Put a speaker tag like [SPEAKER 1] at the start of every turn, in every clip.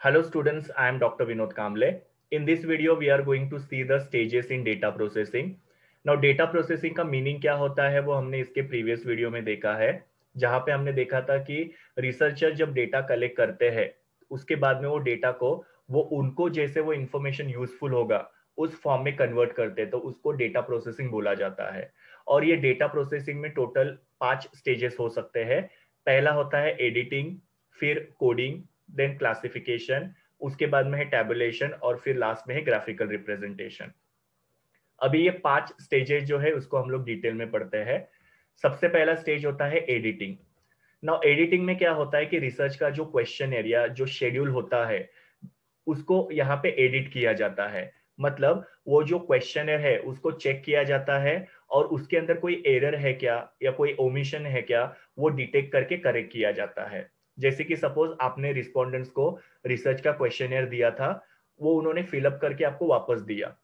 [SPEAKER 1] Hello students, I am Dr. Vinod Kamble. In this video, we are going to see the stages in data processing. Now data processing का meaning क्या होता है वो हमने इसके previous video में देखा है जहाँ पे हमने देखा था कि रिसर्चर जब डेटा कलेक्ट करते हैं उसके बाद में वो डेटा को वो उनको जैसे वो इंफॉर्मेशन यूजफुल होगा उस फॉर्म में कन्वर्ट करते हैं तो उसको डेटा प्रोसेसिंग बोला जाता है और ये डेटा प्रोसेसिंग में टोटल पाँच स्टेजेस हो सकते हैं पहला होता है एडिटिंग फिर कोडिंग देन क्लासिफिकेशन उसके बाद में है टेबुलेशन और फिर लास्ट में है ग्राफिकल रिप्रेजेंटेशन अभी ये पाँच स्टेजेस जो है, उसको हम लोग डिटेल में पढ़ते हैं। सबसे पहला स्टेज होता है एडिटिंग नाउ एडिटिंग में क्या होता है कि रिसर्च का जो क्वेश्चन एरिया जो शेड्यूल होता है, उसको यहाँ पे एडिट किया जाता है। मतलब वो जो क्वेश्चन है, उसको चेक किया जाता है और उसके अंदर कोई एरर है क्या या कोई ओमिशन है क्या, वो डिटेक्ट करके करेक्ट किया जाता है। जैसे कि सपोज़ आपने रिस्पोंडेंट्स को रिसर्च का क्वेश्चन दिया था, वो उन्होंने फिलअप करके आपको वापस दिया।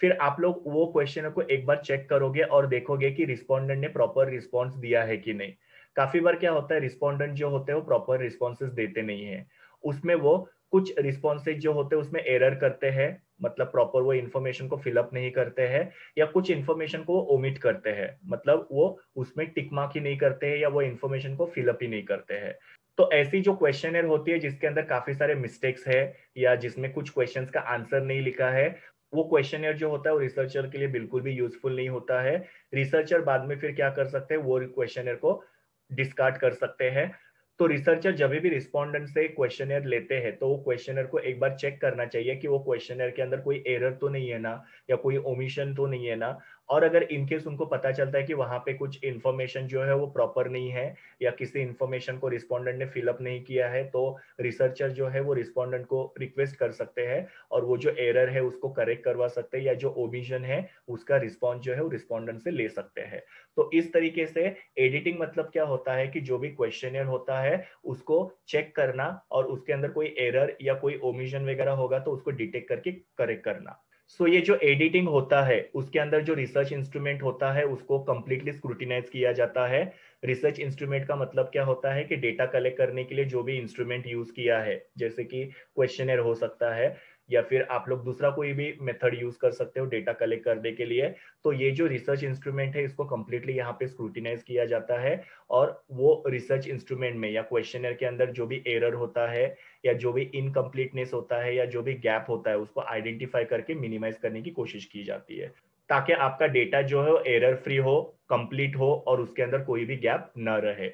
[SPEAKER 1] फिर आप लोग वो क्वेश्चन को एक बार चेक करोगे और देखोगे कि रिस्पोंडेंट ने प्रॉपर रिस्पॉन्स दिया है कि नहीं। काफ़ी बार क्या होता है रिस्पोंडेंट जो होते हैं, वो प्रॉपर रिस्पॉन्सेज देते नहीं है। उसमें वो कुछ रिस्पॉन्सेज जो होते हैं, उसमें एरर करते हैं मतलब प्रॉपर वो इन्फॉर्मेशन को फिलअप नहीं करते हैं, या कुछ इन्फॉर्मेशन को ओमिट करते हैं। मतलब वो उसमें टिक मार्क ही नहीं करते हैं, या वो इन्फॉर्मेशन को फिलअप ही नहीं करते हैं। तो ऐसी जो क्वेश्चन होती है, जिसके अंदर काफ़ी सारे मिस्टेक्स है, या जिसमें कुछ क्वेश्चंस का आंसर नहीं लिखा है, वो क्वेश्चन जो होता है, वो रिसर्चर के लिए बिल्कुल भी यूजफुल नहीं होता है। रिसर्चर बाद में फिर क्या कर सकते हैं, वो क्वेश्चन को डिस्कार्ड कर सकते हैं। तो रिसर्चर जब भी रिस्पोंडेंट से क्वेश्चन लेते हैं तो वो क्वेश्चन को एक बार चेक करना चाहिए कि वो क्वेश्चन के अंदर कोई एरर तो नहीं है ना, या कोई ओमिशन तो नहीं है ना। और अगर इनकेस उनको पता चलता है कि वहाँ पे कुछ इन्फॉर्मेशन जो है वो प्रॉपर नहीं है, या किसी इन्फॉर्मेशन को रिस्पोंडेंट ने फिलअप नहीं किया है तो रिसर्चर जो है वो रिस्पोंडेंट को रिक्वेस्ट कर सकते हैं और वो जो एरर है उसको करेक्ट करवा सकते हैं या जो ओमिशन है उसका रिस्पॉन्स जो है वो रिस्पोंडेंट से ले सकते हैं। तो इस तरीके से एडिटिंग मतलब क्या होता है कि जो भी क्वेश्चन होता है उसको चेक करना और उसके अंदर कोई एरर या कोई ओमिशन वगैरह होगा तो उसको डिटेक्ट करके करेक्ट करना। सो so, ये जो एडिटिंग होता है उसके अंदर जो रिसर्च इंस्ट्रूमेंट होता है उसको कंप्लीटली स्क्रूटिनाइज किया जाता है। रिसर्च इंस्ट्रूमेंट का मतलब क्या होता है कि डेटा कलेक्ट करने के लिए जो भी इंस्ट्रूमेंट यूज़ किया है जैसे कि क्वेश्चनर हो सकता है। या फिर आप लोग दूसरा कोई भी मेथड यूज़ कर सकते हो डेटा कलेक्ट करने के लिए तो ये जो रिसर्च इंस्ट्रूमेंट है, इसको कम्प्लीटली यहाँ पे स्क्रूटिनाइज किया जाता है और वो रिसर्च इंस्ट्रूमेंट में या क्वेश्चनर के अंदर जो भी एरर होता है या जो भी इनकम्प्लीटनेस होता है या जो भी गैप होता है, उसको आइडेंटिफाई करके मिनिमाइज करने की कोशिश की जाती है। ताकि आपका डेटा जो है एरर फ्री हो कंप्लीट हो और उसके अंदर कोई भी गैप न रहे।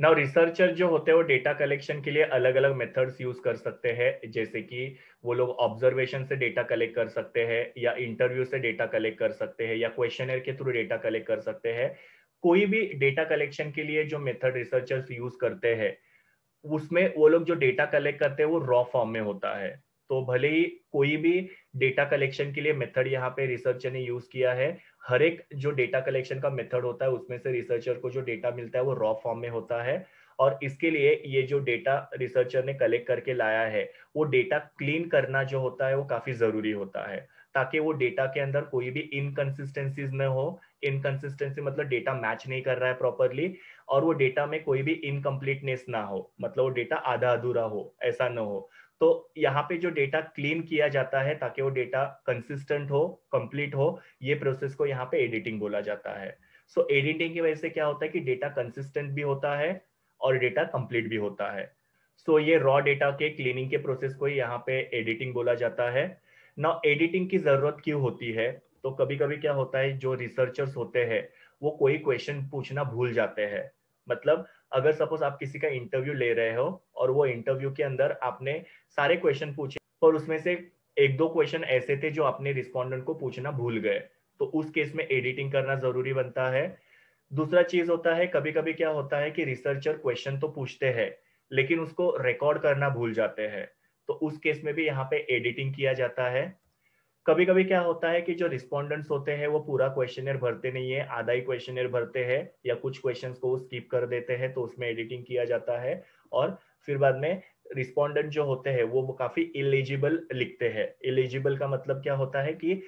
[SPEAKER 1] नाउ रिसर्चर जो होते हैं, वो डेटा कलेक्शन के लिए अलग अलग मेथड्स यूज़ कर सकते हैं। जैसे कि वो लोग ऑब्जर्वेशन से डेटा कलेक्ट कर सकते हैं, या इंटरव्यू से डेटा कलेक्ट कर सकते हैं, या क्वेश्चनर के थ्रू डेटा कलेक्ट कर सकते हैं। कोई भी डेटा कलेक्शन के लिए जो मेथड रिसर्चर्स यूज़ करते हैं, उसमें वो लोग जो डेटा कलेक्ट करते हैं, वो रॉ फॉर्म में होता है। तो भले ही कोई भी डेटा कलेक्शन के लिए मेथड यहाँ पे रिसर्चर ने यूज़ किया है हर एक जो डेटा कलेक्शन का मेथड होता है, उसमें से रिसर्चर को जो डेटा मिलता है, वो रॉ फॉर्म में होता है। और इसके लिए ये जो डेटा रिसर्चर ने कलेक्ट करके लाया है, वो डेटा क्लीन करना जो होता है, वो काफ़ी ज़रूरी होता है। ताकि वो डेटा के अंदर कोई भी इनकन्सिस्टेंसीज न हो। इनकन्सिस्टेंसी मतलब डेटा मैच नहीं कर रहा है प्रॉपरली और वो डेटा में कोई भी इनकम्प्लीटनेस ना हो। मतलब वो डेटा आधा अधूरा हो, ऐसा ना हो। तो यहाँ पे जो डेटा क्लीन किया जाता है ताकि वो डेटा कंसिस्टेंट हो कंप्लीट हो ये प्रोसेस को यहाँ पे एडिटिंग बोला जाता है। सो so, एडिटिंग की वजह से क्या होता है कि डेटा कंसिस्टेंट भी होता है और डेटा कंप्लीट भी होता है। सो so, ये रॉ डेटा के क्लीनिंग के प्रोसेस को यहाँ पे एडिटिंग बोला जाता है। ना एडिटिंग की ज़रूरत क्यों होती है? तो कभी कभी क्या होता है जो रिसर्चर्स होते हैं वो कोई क्वेश्चन पूछना भूल जाते हैं। मतलब अगर सपोज़ आप किसी का इंटरव्यू ले रहे हो और वो इंटरव्यू के अंदर आपने सारे क्वेश्चन पूछे और उसमें से एक दो क्वेश्चन ऐसे थे जो आपने रिस्पोंडेंट को पूछना भूल गए तो उस केस में एडिटिंग करना ज़रूरी बनता है। दूसरा चीज़ होता है कभी कभी क्या होता है कि रिसर्चर क्वेश्चन तो पूछते हैं, लेकिन उसको रिकॉर्ड करना भूल जाते हैं। तो उस केस में भी यहाँ पे एडिटिंग किया जाता है। कभी कभी क्या होता है कि जो रिस्पोंडेंट्स होते हैं, वो पूरा क्वेश्चनर भरते नहीं है, आधा ही क्वेश्चनर भरते हैं या कुछ क्वेश्चंस को स्किप कर देते हैं तो उसमें एडिटिंग किया जाता है और फिर बाद में रिस्पोंडेंट जो होते हैं, वो काफ़ी इलिजिबल लिखते हैं। इलिजिबल का मतलब क्या होता है कि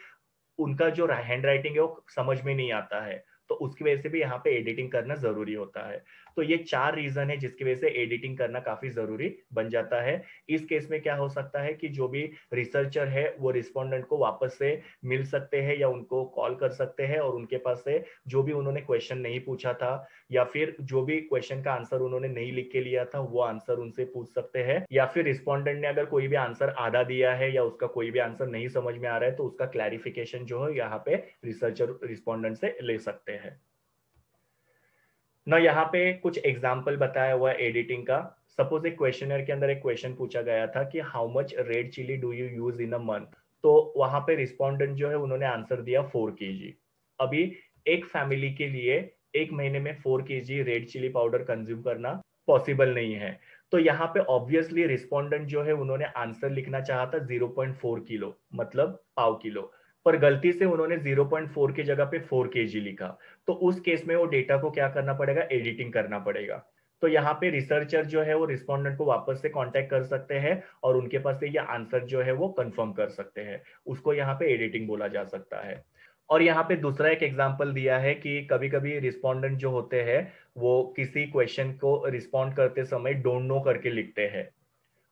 [SPEAKER 1] उनका जो हैंड राइटिंग है, वो समझ में नहीं आता है तो उसकी वजह से भी यहाँ पे एडिटिंग करना ज़रूरी होता है। तो ये चार रीजन है जिसकी वजह से एडिटिंग करना काफ़ी ज़रूरी बन जाता है। इस केस में क्या हो सकता है कि जो भी रिसर्चर है, वो रिस्पोंडेंट को वापस से मिल सकते हैं या उनको कॉल कर सकते हैं और उनके पास से जो भी उन्होंने क्वेश्चन नहीं पूछा था या फिर जो भी क्वेश्चन का आंसर उन्होंने नहीं लिख के लिया था, वो आंसर उनसे पूछ सकते हैं। या फिर रिस्पोंडेंट ने अगर कोई भी आंसर आधा दिया है या उसका कोई भी आंसर नहीं समझ में आ रहा है तो उसका क्लैरिफिकेशन जो है, यहाँ पे रिसर्चर रिस्पोंडेंट से ले सकते हैं। ना, यहाँ पे कुछ एग्ज़ाम्पल बताया हुआ है एडिटिंग का। सपोज़ एक क्वेश्चनर के अंदर एक क्वेश्चन पूछा गया था कि how much red chilli do you use in a month तो वहाँ पे रिस्पोंडेंट जो है, उन्होंने आंसर दिया फोर के अभी एक फैमिली के लिए एक महीने में फोर के रेड चिली पाउडर कंज्यूम करना पॉसिबल नहीं है। तो यहाँ पे ऑब्वियसली रिस्पोंडेंट जो है, उन्होंने आंसर लिखना चाहा था 0.4 किलो मतलब पाव किलो पर गलती से उन्होंने 0.4 की जगह पे 4 के लिखा। तो उस केस में वो डेटा को क्या करना पड़ेगा? एडिटिंग करना पड़ेगा। तो यहाँ पे रिसर्चर जो है वो रिस्पोंडेंट को वापस से कांटेक्ट कर सकते हैं और उनके पास से ये आंसर जो है वो कंफर्म कर सकते हैं। उसको यहाँ पे एडिटिंग बोला जा सकता है। और यहाँ पे दूसरा एक एग्ज़ाम्पल दिया है कि कभी कभी रिस्पोंडेंट जो होते हैं वो किसी क्वेश्चन को रिस्पॉन्ड करते समय डोंट नो करके लिखते हैं।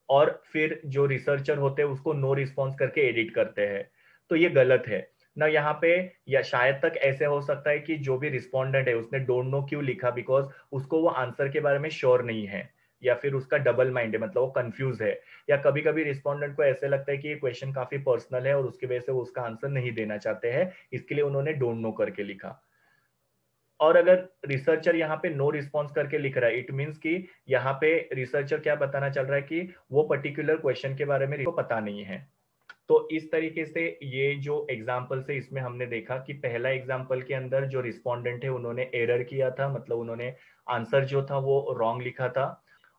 [SPEAKER 1] और फिर जो रिसर्चर होते हैं उसको नो रिस्पॉन्स करके एडिट करते हैं। तो ये गलत है। ना यहाँ पे या शायद तक ऐसे हो सकता है कि जो भी रिस्पोंडेंट है, उसने डोंट नो क्यों लिखा? बिकॉज़ उसको वो आंसर के बारे में श्योर नहीं है। या फिर उसका डबल माइंड है मतलब वो कंफ्यूज है। या कभी कभी रिस्पोंडेंट को ऐसे लगता है कि ये क्वेश्चन काफ़ी पर्सनल है और उसकी वजह से वो उसका आंसर नहीं देना चाहते हैं, इसके लिए उन्होंने डोंट नो करके लिखा। और अगर रिसर्चर यहाँ पे नो no रिस्पॉन्स करके लिख रहा है इट मीन्स कि यहाँ पे रिसर्चर क्या बताना चल रहा है कि वो पर्टिकुलर क्वेश्चन के बारे में पता नहीं है। तो इस तरीके से ये जो एग्ज़ाम्पल से इसमें हमने देखा कि पहला एग्ज़ाम्पल के अंदर जो रिस्पोंडेंट है उन्होंने एरर किया था मतलब उन्होंने आंसर जो था वो रॉन्ग लिखा था।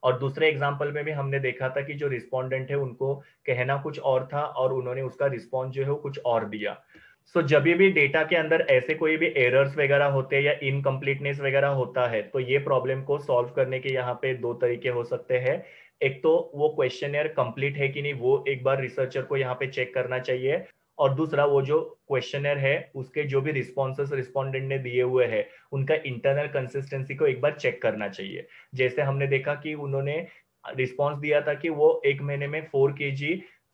[SPEAKER 1] और दूसरे एग्ज़ाम्पल में भी हमने देखा था कि जो रिस्पोंडेंट है उनको कहना कुछ और था और उन्होंने उसका रिस्पॉन्स जो है वो कुछ और दिया। सो so, जब भी डेटा के अंदर ऐसे कोई भी एरर्स वगैरह होते हैं या इनकम्प्लीटनेस वगैरह होता है तो ये प्रॉब्लम को सॉल्व करने के यहाँ पे दो तरीके हो सकते हैं। एक तो वो क्वेश्चन कंप्लीट है कि नहीं, वो एक बार रिसर्चर को यहाँ पे चेक करना चाहिए। और दूसरा, वो जो क्वेश्चन है, उसके जो भी रिस्पॉन्सेस रिस्पोंडेंट ने दिए हुए हैं, उनका इंटरनल कंसिस्टेंसी को एक बार चेक करना चाहिए। जैसे हमने देखा कि उन्होंने रिस्पॉन्स दिया था कि वो एक महीने में फोर के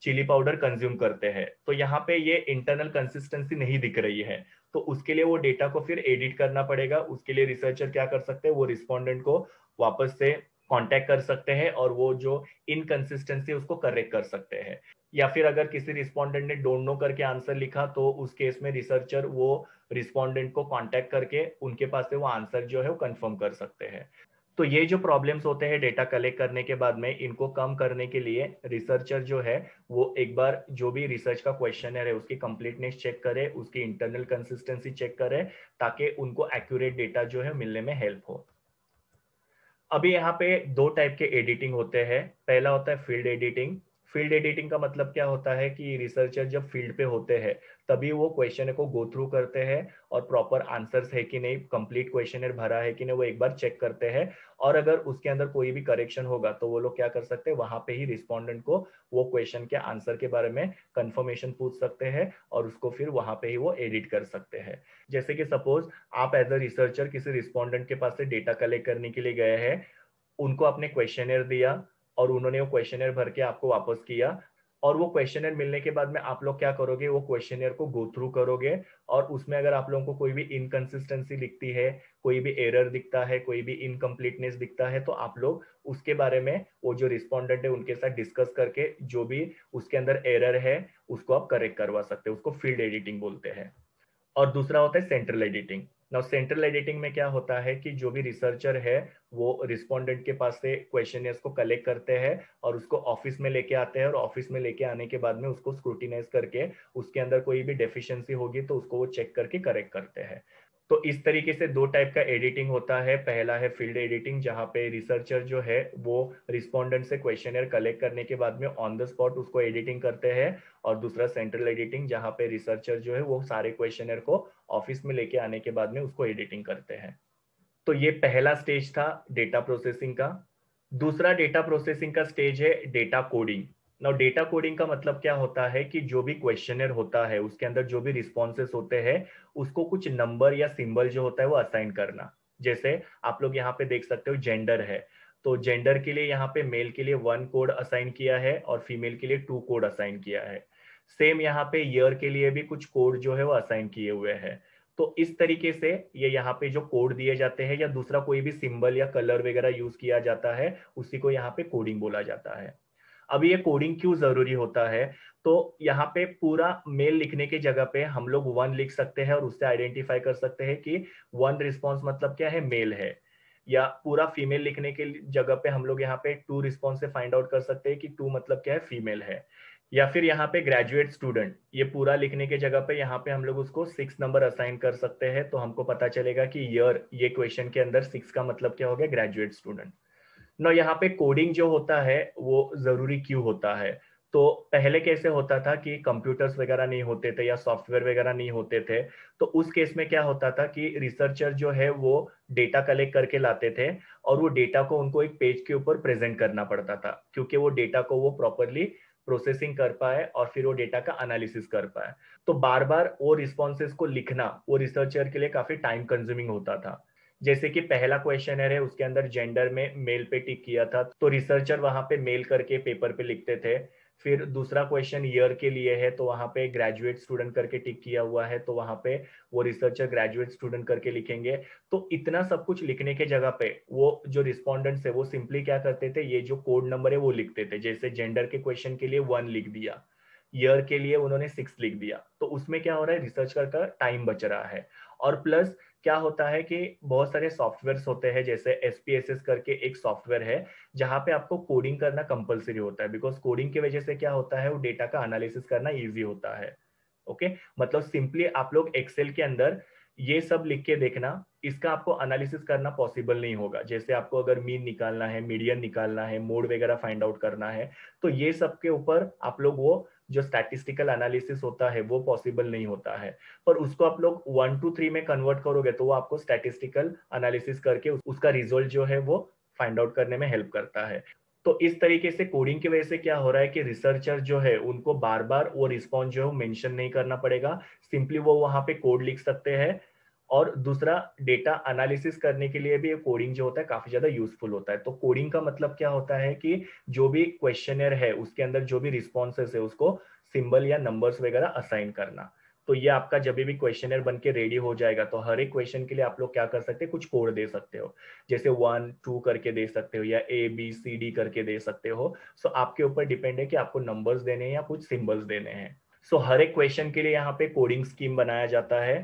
[SPEAKER 1] चिली पाउडर कंज्यूम करते हैं। तो यहाँ पे ये इंटरनल कंसिस्टेंसी नहीं दिख रही है। तो उसके लिए वो डेटा को फिर एडिट करना पड़ेगा। उसके लिए रिसर्चर क्या कर सकते हैं? वो रिस्पोंडेंट को वापस से कांटेक्ट कर सकते हैं और वो जो इनकंसिस्टेंसी उसको करेक्ट कर सकते हैं। या फिर अगर किसी रिस्पोंडेंट ने डोंट नो करके आंसर लिखा तो उस केस में रिसर्चर वो रिस्पोंडेंट को कांटेक्ट करके उनके पास से वो आंसर जो है वो कंफर्म कर सकते हैं। तो ये जो प्रॉब्लम्स होते हैं डेटा कलेक्ट करने के बाद में, इनको कम करने के लिए रिसर्चर जो है, वो एक बार जो भी रिसर्च का क्वेश्चन है, उसकी कंप्लीटनेस चेक करे, उसकी इंटरनल कंसिस्टेंसी चेक करे, ताकि उनको एक्यूरेट डेटा जो है मिलने में हेल्प हो। अभी यहाँ पे दो टाइप के एडिटिंग होते हैं। पहला होता है फ़ील्ड एडिटिंग फ़ील्ड एडिटिंग का मतलब क्या होता है कि रिसर्चर जब फ़ील्ड पे होते हैं तभी वो क्वेश्चन को गो थ्रू करते हैं और प्रॉपर आंसर्स है कि नहीं कंप्लीट क्वेश्चन भरा है कि नहीं, वो एक बार चेक करते हैं। और अगर उसके अंदर कोई भी करेक्शन होगा तो वो लोग क्या कर सकते हैं, वहाँ पे ही रिस्पोंडेंट को वो क्वेश्चन के आंसर के बारे में कंफर्मेशन पूछ सकते हैं और उसको फिर वहाँ पे ही वो एडिट कर सकते हैं। जैसे कि सपोज़ आप एज अ रिसर्चर किसी रिस्पॉन्डेंट के पास से डेटा कलेक्ट करने के लिए गए हैं, उनको आपने क्वेश्चन दिया और उन्होंने वो क्वेश्चन भर के आपको वापस किया और वो क्वेश्चनर मिलने के बाद में आप लोग क्या करोगे, वो क्वेश्चनर को गो थ्रू करोगे और उसमें अगर आप लोगों को कोई भी इनकंसिस्टेंसी दिखती है, कोई भी एरर दिखता है, कोई भी इनकम्प्लीटनेस दिखता है तो आप लोग उसके बारे में वो जो रिस्पोंडेंट है उनके साथ डिस्कस करके जो भी उसके अंदर एरर है, उसको आप करेक्ट करवा सकते हैं, उसको फ़ील्ड एडिटिंग बोलते हैं। और दूसरा होता है central editing now central editing में क्या होता है कि जो भी रिसर्चर है, वो रिस्पोंडेंट के पास से क्वेश्चन को कलेक्ट करते हैं और उसको ऑफ़िस में लेके आते हैं और ऑफ़िस में लेके आने के बाद में उसको स्क्रूटिनाइज करके उसके अंदर कोई भी डेफिशिएंसी होगी तो उसको वो चेक करके करेक्ट करते हैं। तो इस तरीके से दो टाइप का एडिटिंग होता है। पहला है फ़ील्ड एडिटिंग जहाँ पे रिसर्चर जो है, वो रिस्पोंडेंट से क्वेश्चन कलेक्ट करने के बाद में ऑन द स्पॉट उसको एडिटिंग करते हैं। और दूसरा सेंट्रल एडिटिंग जहाँ पे रिसर्चर जो है, वो सारे क्वेश्चन को ऑफ़िस में लेके आने के बाद में उसको एडिटिंग करते हैं। तो ये पहला स्टेज था डेटा प्रोसेसिंग का। दूसरा डेटा प्रोसेसिंग का स्टेज है data coding now data coding का मतलब क्या होता है कि जो भी क्वेश्चनर होता है, उसके अंदर जो भी रिस्पॉन्सेस होते हैं, उसको कुछ नंबर या सिंबल जो होता है वो असाइन करना। जैसे आप लोग यहाँ पे देख सकते हो जेंडर है। तो जेंडर के लिए यहाँ पे मेल के लिए वन कोड असाइन किया है और फीमेल के लिए टू कोड असाइन किया है। सेम यहाँ पे ईयर के लिए भी कुछ कोड जो है वो असाइन किए हुए हैं। तो इस तरीके से ये यहाँ पे जो कोड दिए जाते हैं या दूसरा कोई भी सिंबल या कलर वगैरह यूज़ किया जाता है, उसी को यहाँ पे कोडिंग बोला जाता है। अब ये कोडिंग क्यों ज़रूरी होता है? तो यहाँ पे पूरा मेल लिखने की जगह पे हम लोग वन लिख सकते हैं और उससे आइडेंटिफाई कर सकते हैं कि वन रिस्पॉन्स मतलब क्या है? मेल है। या पूरा फीमेल लिखने के जगह पे हम लोग यहाँ पे टू रिस्पॉन्स से फाइंड आउट कर सकते हैं कि टू मतलब क्या है? फीमेल है। या फिर यहाँ पे ग्रेजुएट स्टूडेंट ये पूरा लिखने के जगह पे यहाँ पे हम लोग उसको सिक्स नंबर असाइन कर सकते हैं तो हमको पता चलेगा कि ईयर ये क्वेश्चन के अंदर सिक्स का मतलब क्या हो गया? ग्रेजुएट स्टूडेंट नो, यहाँ पे कोडिंग जो होता है, वो ज़रूरी क्यों होता है? तो पहले कैसे होता था कि कंप्यूटर्स वगैरह नहीं होते थे या सॉफ्टवेयर वगैरह नहीं होते थे तो उस केस में क्या होता था कि रिसर्चर जो है, वो डेटा कलेक्ट करके लाते थे और वो डेटा को उनको एक पेज के ऊपर प्रेजेंट करना पड़ता था, क्योंकि वो डेटा को वो प्रॉपरली प्रोसेसिंग कर पाए और फिर वो डेटा का एनालिसिस कर पाए। तो बार बार वो रिस्पॉन्सेस को लिखना, वो रिसर्चर के लिए काफ़ी टाइम कंज्यूमिंग होता था। जैसे कि पहला क्वेश्चन है, उसके अंदर जेंडर में मेल पे टिक किया था तो रिसर्चर वहाँ पे मेल करके पेपर पे लिखते थे। फिर दूसरा क्वेश्चन ईयर के लिए है तो वहाँ पे ग्रेजुएट स्टूडेंट करके टिक किया हुआ है तो वहाँ पे वो रिसर्चर ग्रेजुएट स्टूडेंट करके लिखेंगे। तो इतना सब कुछ लिखने के जगह पे वो जो रिस्पॉन्डेंट्स है, वो सिंपली क्या करते थे, ये जो कोड नंबर है, वो लिखते थे। जैसे जेंडर के क्वेश्चन के लिए वन लिख दिया ईयर के लिए उन्होंने सिक्स लिख दिया। तो उसमें क्या हो रहा है रिसर्च का टाइम बच रहा है। और प्लस क्या होता है कि बहुत सारे सॉफ्टवेयर होते हैं, जैसे एस पी एस एस करके एक सॉफ्टवेयर है, जहाँ पे आपको कोडिंग करना कंपलसरी होता है बिकॉज़ कोडिंग की वजह से क्या होता है, वो डेटा का एनालिसिस करना इजी होता है ओके okay? मतलब सिंपली आप लोग एक्सेल के अंदर ये सब लिख के देखना, इसका आपको एनालिसिस करना पॉसिबल नहीं होगा जैसे आपको अगर मीन निकालना है मीडियन निकालना है मोड वगैरह फाइंड आउट करना है तो ये सब के ऊपर आप लोग वो जो स्टैटिस्टिकल एनालिसिस होता है, वो पॉसिबल नहीं होता है। पर उसको आप लोग वन टू थ्री में कन्वर्ट करोगे तो वो आपको स्टैटिस्टिकल एनालिसिस करके उसका रिज़ल्ट जो है, वो फाइंड आउट करने में हेल्प करता है। तो इस तरीके से कोडिंग की वजह से क्या हो रहा है कि रिसर्चर जो है, उनको बार बार वो रिस्पॉन्स जो है मेंशन नहीं करना पड़ेगा। सिंपली वो वहाँ पे कोड लिख सकते हैं और दूसरा डेटा एनालिसिस करने के लिए भी कोडिंग जो होता है काफ़ी ज़्यादा यूजफुल होता है। तो कोडिंग का मतलब क्या होता है कि जो भी क्वेश्चनर है, उसके अंदर जो भी रिस्पॉन्सेस है, उसको सिंबल या नंबर्स वगैरह असाइन करना। तो ये आपका जब भी क्वेश्चनर बन के रेडी हो जाएगा तो हर एक क्वेश्चन के लिए आप लोग क्या कर सकते हैं, कुछ कोड दे सकते हो। जैसे वन टू करके दे सकते हो या ए बी सी डी करके दे सकते हो। सो आपके ऊपर डिपेंड है कि आपको नंबर्स देने हैं या कुछ सिंबल्स देने हैं। सो हर एक क्वेश्चन के लिए यहाँ पे कोडिंग स्कीम बनाया जाता है।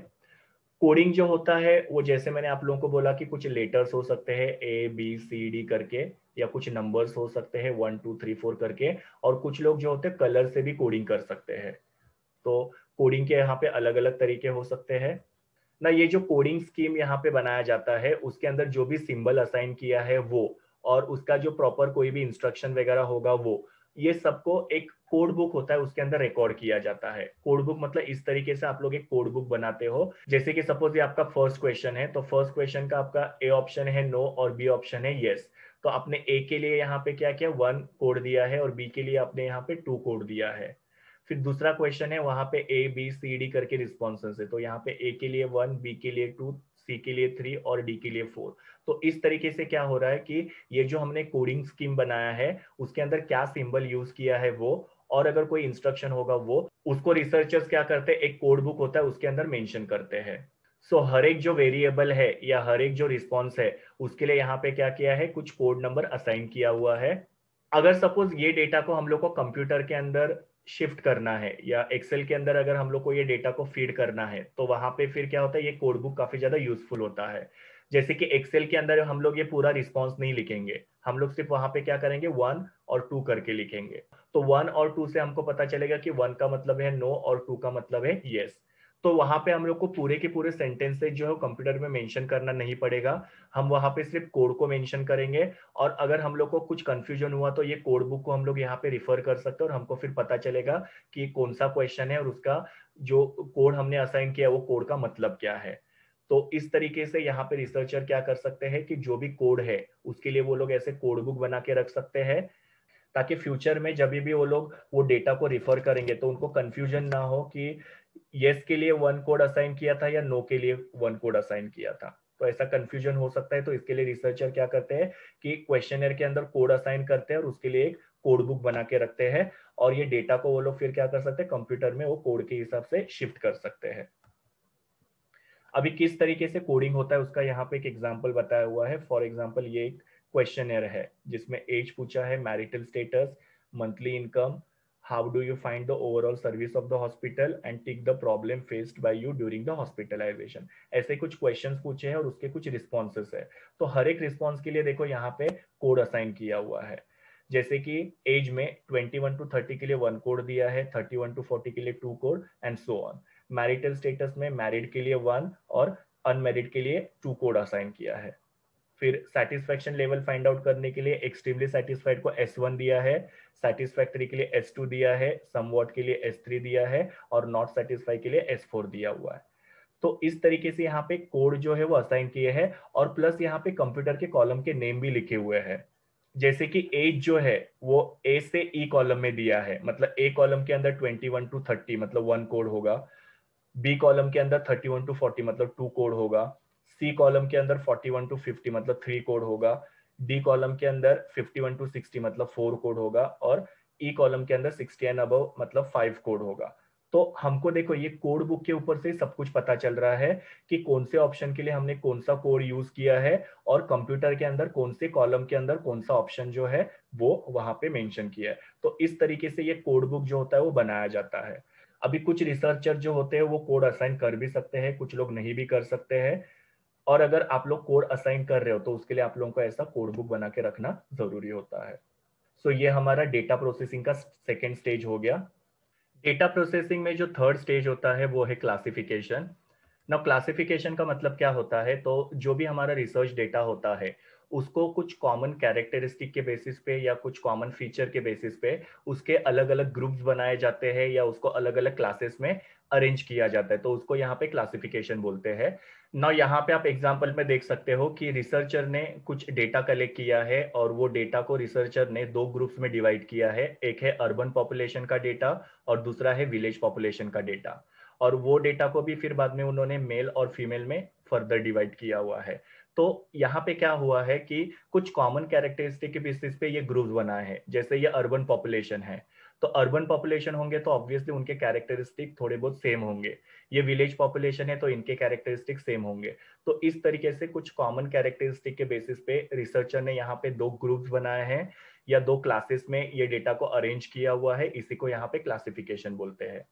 [SPEAKER 1] कोडिंग जो होता है, वो जैसे मैंने आप लोगों को बोला कि कुछ लेटर्स हो सकते हैं ए बी सी डी करके, या कुछ नंबर्स हो सकते हैं वन टू थ्री फोर करके, और कुछ लोग जो होते हैं कलर से भी कोडिंग कर सकते हैं। तो कोडिंग के यहाँ पे अलग अलग तरीके हो सकते हैं। ना, ये जो कोडिंग स्कीम यहाँ पे बनाया जाता है, उसके अंदर जो भी सिंबल असाइन किया है, वो, और उसका जो प्रॉपर कोई भी इंस्ट्रक्शन वगैरह होगा, वो, ये सबको एक कोड बुक होता है, उसके अंदर रिकॉर्ड किया जाता है। कोड बुक मतलब इस तरीके से आप लोग एक कोड बुक बनाते हो। जैसे कि सपोज़ ये आपका फ़र्स्ट क्वेश्चन है तो फ़र्स्ट क्वेश्चन का आपका ए ऑप्शन है नो और बी ऑप्शन है यस तो आपने ए के लिए यहाँ पे क्या किया? वन कोड दिया है और बी के लिए आपने यहाँ पे टू कोड दिया है। फिर दूसरा क्वेश्चन है, वहाँ पे ए बी सी डी करके रिस्पॉन्सेस है। तो यहाँ पे ए के लिए वन बी के लिए टू सी के लिए थ्री और डी के लिए फोर तो इस तरीके से क्या हो रहा है कि ये जो हमने कोडिंग स्कीम बनाया है, उसके अंदर क्या सिंबल यूज़ किया है वो और अगर कोई इंस्ट्रक्शन होगा वो उसको रिसर्चर्स क्या करते हैं? एक कोड बुक होता है उसके अंदर मेंशन करते हैं। सो so, हर एक जो वेरिएबल है या हर एक जो रिस्पॉन्स है उसके लिए यहाँ पे क्या किया है? कुछ कोड नंबर असाइन किया हुआ है। अगर सपोज़ ये डेटा को हम लोग को कंप्यूटर के अंदर शिफ्ट करना है या एक्सेल के अंदर अगर हम लोग को ये डेटा को फ़ीड करना है तो वहाँ पे फिर क्या होता है? ये कोड बुक काफ़ी ज़्यादा यूजफुल होता है। जैसे कि एक्सेल के अंदर हम लोग ये पूरा रिस्पॉन्स नहीं लिखेंगे। हम लोग सिर्फ़ वहाँ पे क्या करेंगे? वन और टू करके लिखेंगे। तो वन और टू से हमको पता चलेगा कि वन का मतलब है नो और टू का मतलब है यस तो वहाँ पे हम लोग को पूरे के पूरे सेंटेंसेस जो है कंप्यूटर में मेंशन करना नहीं पड़ेगा। हम वहाँ पे सिर्फ़ कोड को मेंशन करेंगे और अगर हम लोग को कुछ कंफ्यूजन हुआ तो ये कोड बुक को हम लोग यहाँ पे रिफर कर सकते हैं और हमको फिर पता चलेगा कि कौन सा क्वेश्चन है और उसका जो कोड हमने असाइन किया वो कोड का मतलब क्या है। तो इस तरीके से यहाँ पे रिसर्चर क्या कर सकते हैं कि जो भी कोड है, उसके लिए वो लोग ऐसे कोड बुक बना के रख सकते हैं, ताकि फ्यूचर में जब भी वो लोग वो डेटा को रिफर करेंगे तो उनको कंफ्यूजन ना हो कि यस के लिए वन कोड असाइन किया था या नो के लिए वन कोड असाइन किया था। तो ऐसा कंफ्यूजन हो सकता है तो इसके लिए रिसर्चर क्या करते हैं कि क्वेश्चन के अंदर कोड असाइन करते हैं और उसके लिए एक कोड बुक बना के रखते हैं, और ये डेटा को वो लोग फिर क्या कर सकते हैं कंप्यूटर में वो कोड के हिसाब से शिफ्ट कर सकते हैं। अभी किस तरीके से कोडिंग होता है, उसका यहाँ पे एक एग्ज़ाम्पल बताया हुआ है। फॉर एग्ज़ाम्पल ये एक क्वेश्चन है, जिसमें एज पूछा है marital status monthly income how do you find the overall service of the hospital and take the problem faced by you during the hospitalization ऐसे कुछ क्वेश्चंस पूछे हैं और उसके कुछ रिस्पॉन्सेस है। तो हर एक रिस्पॉन्स के लिए देखो, यहाँ पे कोड असाइन किया हुआ है। जैसे कि एज में 21 टू 30 के लिए वन कोड दिया है 31 टू 40 के लिए two code and so on marital status में मैरिड के लिए वन और अनमेरिड के लिए टू कोड असाइन किया है। फिर सेटिस्फेक्शन लेवल फाइंड आउट करने के लिए एक्सट्रीमली सेटिस्फाइड को S1 दिया है सेटिस्फैक्टरी के लिए S2 दिया है समवॉट के लिए S3 दिया है और नॉट सेटिस्फाई के लिए S4 दिया हुआ है। तो इस तरीके से यहाँ पे कोड जो है वो असाइन किए हैं और प्लस यहाँ पे कंप्यूटर के कॉलम के नेम भी लिखे हुए हैं। जैसे कि एज जो है वो ए से ई e कॉलम में दिया है मतलब ए कॉलम के अंदर 21 टू 30 मतलब वन कोड होगा। बी कॉलम के अंदर 31 टू 40 मतलब टू कोड होगा। सी कॉलम के अंदर 41 टू 50 मतलब थ्री कोड होगा। डी कॉलम के अंदर 51 टू 60 मतलब फोर कोड होगा और ई e कॉलम के अंदर 60 एंड अबव मतलब फाइव कोड होगा। तो हमको देखो, ये कोड बुक के ऊपर से सब कुछ पता चल रहा है कि कौन से ऑप्शन के लिए हमने कौन सा कोड यूज़ किया है और कंप्यूटर के अंदर कौन से कॉलम के अंदर कौन सा ऑप्शन जो है वो वहाँ पे मेंशन किया है। तो इस तरीके से ये कोड बुक जो होता है वो बनाया जाता है। अभी कुछ रिसर्चर जो होते हैं वो कोड असाइन कर भी सकते हैं कुछ लोग नहीं भी कर सकते हैं। और अगर आप लोग कोड असाइन कर रहे हो तो उसके लिए आप लोगों को ऐसा कोड बुक बना के रखना ज़रूरी होता है। सो so, ये हमारा डेटा प्रोसेसिंग का सेकेंड स्टेज हो गया। डेटा प्रोसेसिंग में जो थर्ड स्टेज होता है वो है क्लासिफिकेशन ना क्लासिफिकेशन का मतलब क्या होता है? तो जो भी हमारा रिसर्च डेटा होता है उसको कुछ कॉमन कैरेक्टरिस्टिक के बेसिस पे या कुछ कॉमन फीचर के बेसिस पे उसके अलग अलग ग्रुप्स बनाए जाते हैं या उसको अलग अलग क्लासेस में अरेंज किया जाता है। तो उसको यहाँ पे क्लासिफिकेशन बोलते हैं। ना यहाँ पे आप एग्ज़ाम्पल में देख सकते हो कि रिसर्चर ने कुछ डेटा कलेक्ट किया है और वो डेटा को रिसर्चर ने दो ग्रुप्स में डिवाइड किया है। एक है अर्बन पॉपुलेशन का डेटा और दूसरा है विलेज पॉपुलेशन का डेटा और वो डेटा को भी फिर बाद में उन्होंने मेल और फीमेल में फर्दर डिवाइड किया हुआ है। तो यहाँ पे क्या हुआ है कि कुछ कॉमन कैरेक्टरिस्टिक के बेसिस पे ये ग्रुप्स बनाए हैं, जैसे ये अर्बन पॉपुलेशन है। तो अर्बन पॉपुलेशन होंगे तो ऑब्वियसली उनके कैरेक्टरिस्टिक थोड़े बहुत सेम होंगे। ये विलेज पॉपुलेशन है तो इनके कैरेक्टरिस्टिक सेम होंगे। तो इस तरीके से कुछ कॉमन कैरेक्टरिस्टिक के बेसिस पे रिसर्चर ने यहाँ पे दो ग्रुप्स बनाए हैं, या दो क्लासेस में ये डेटा को अरेंज किया हुआ है, इसी को यहाँ पे क्लासिफिकेशन बोलते हैं।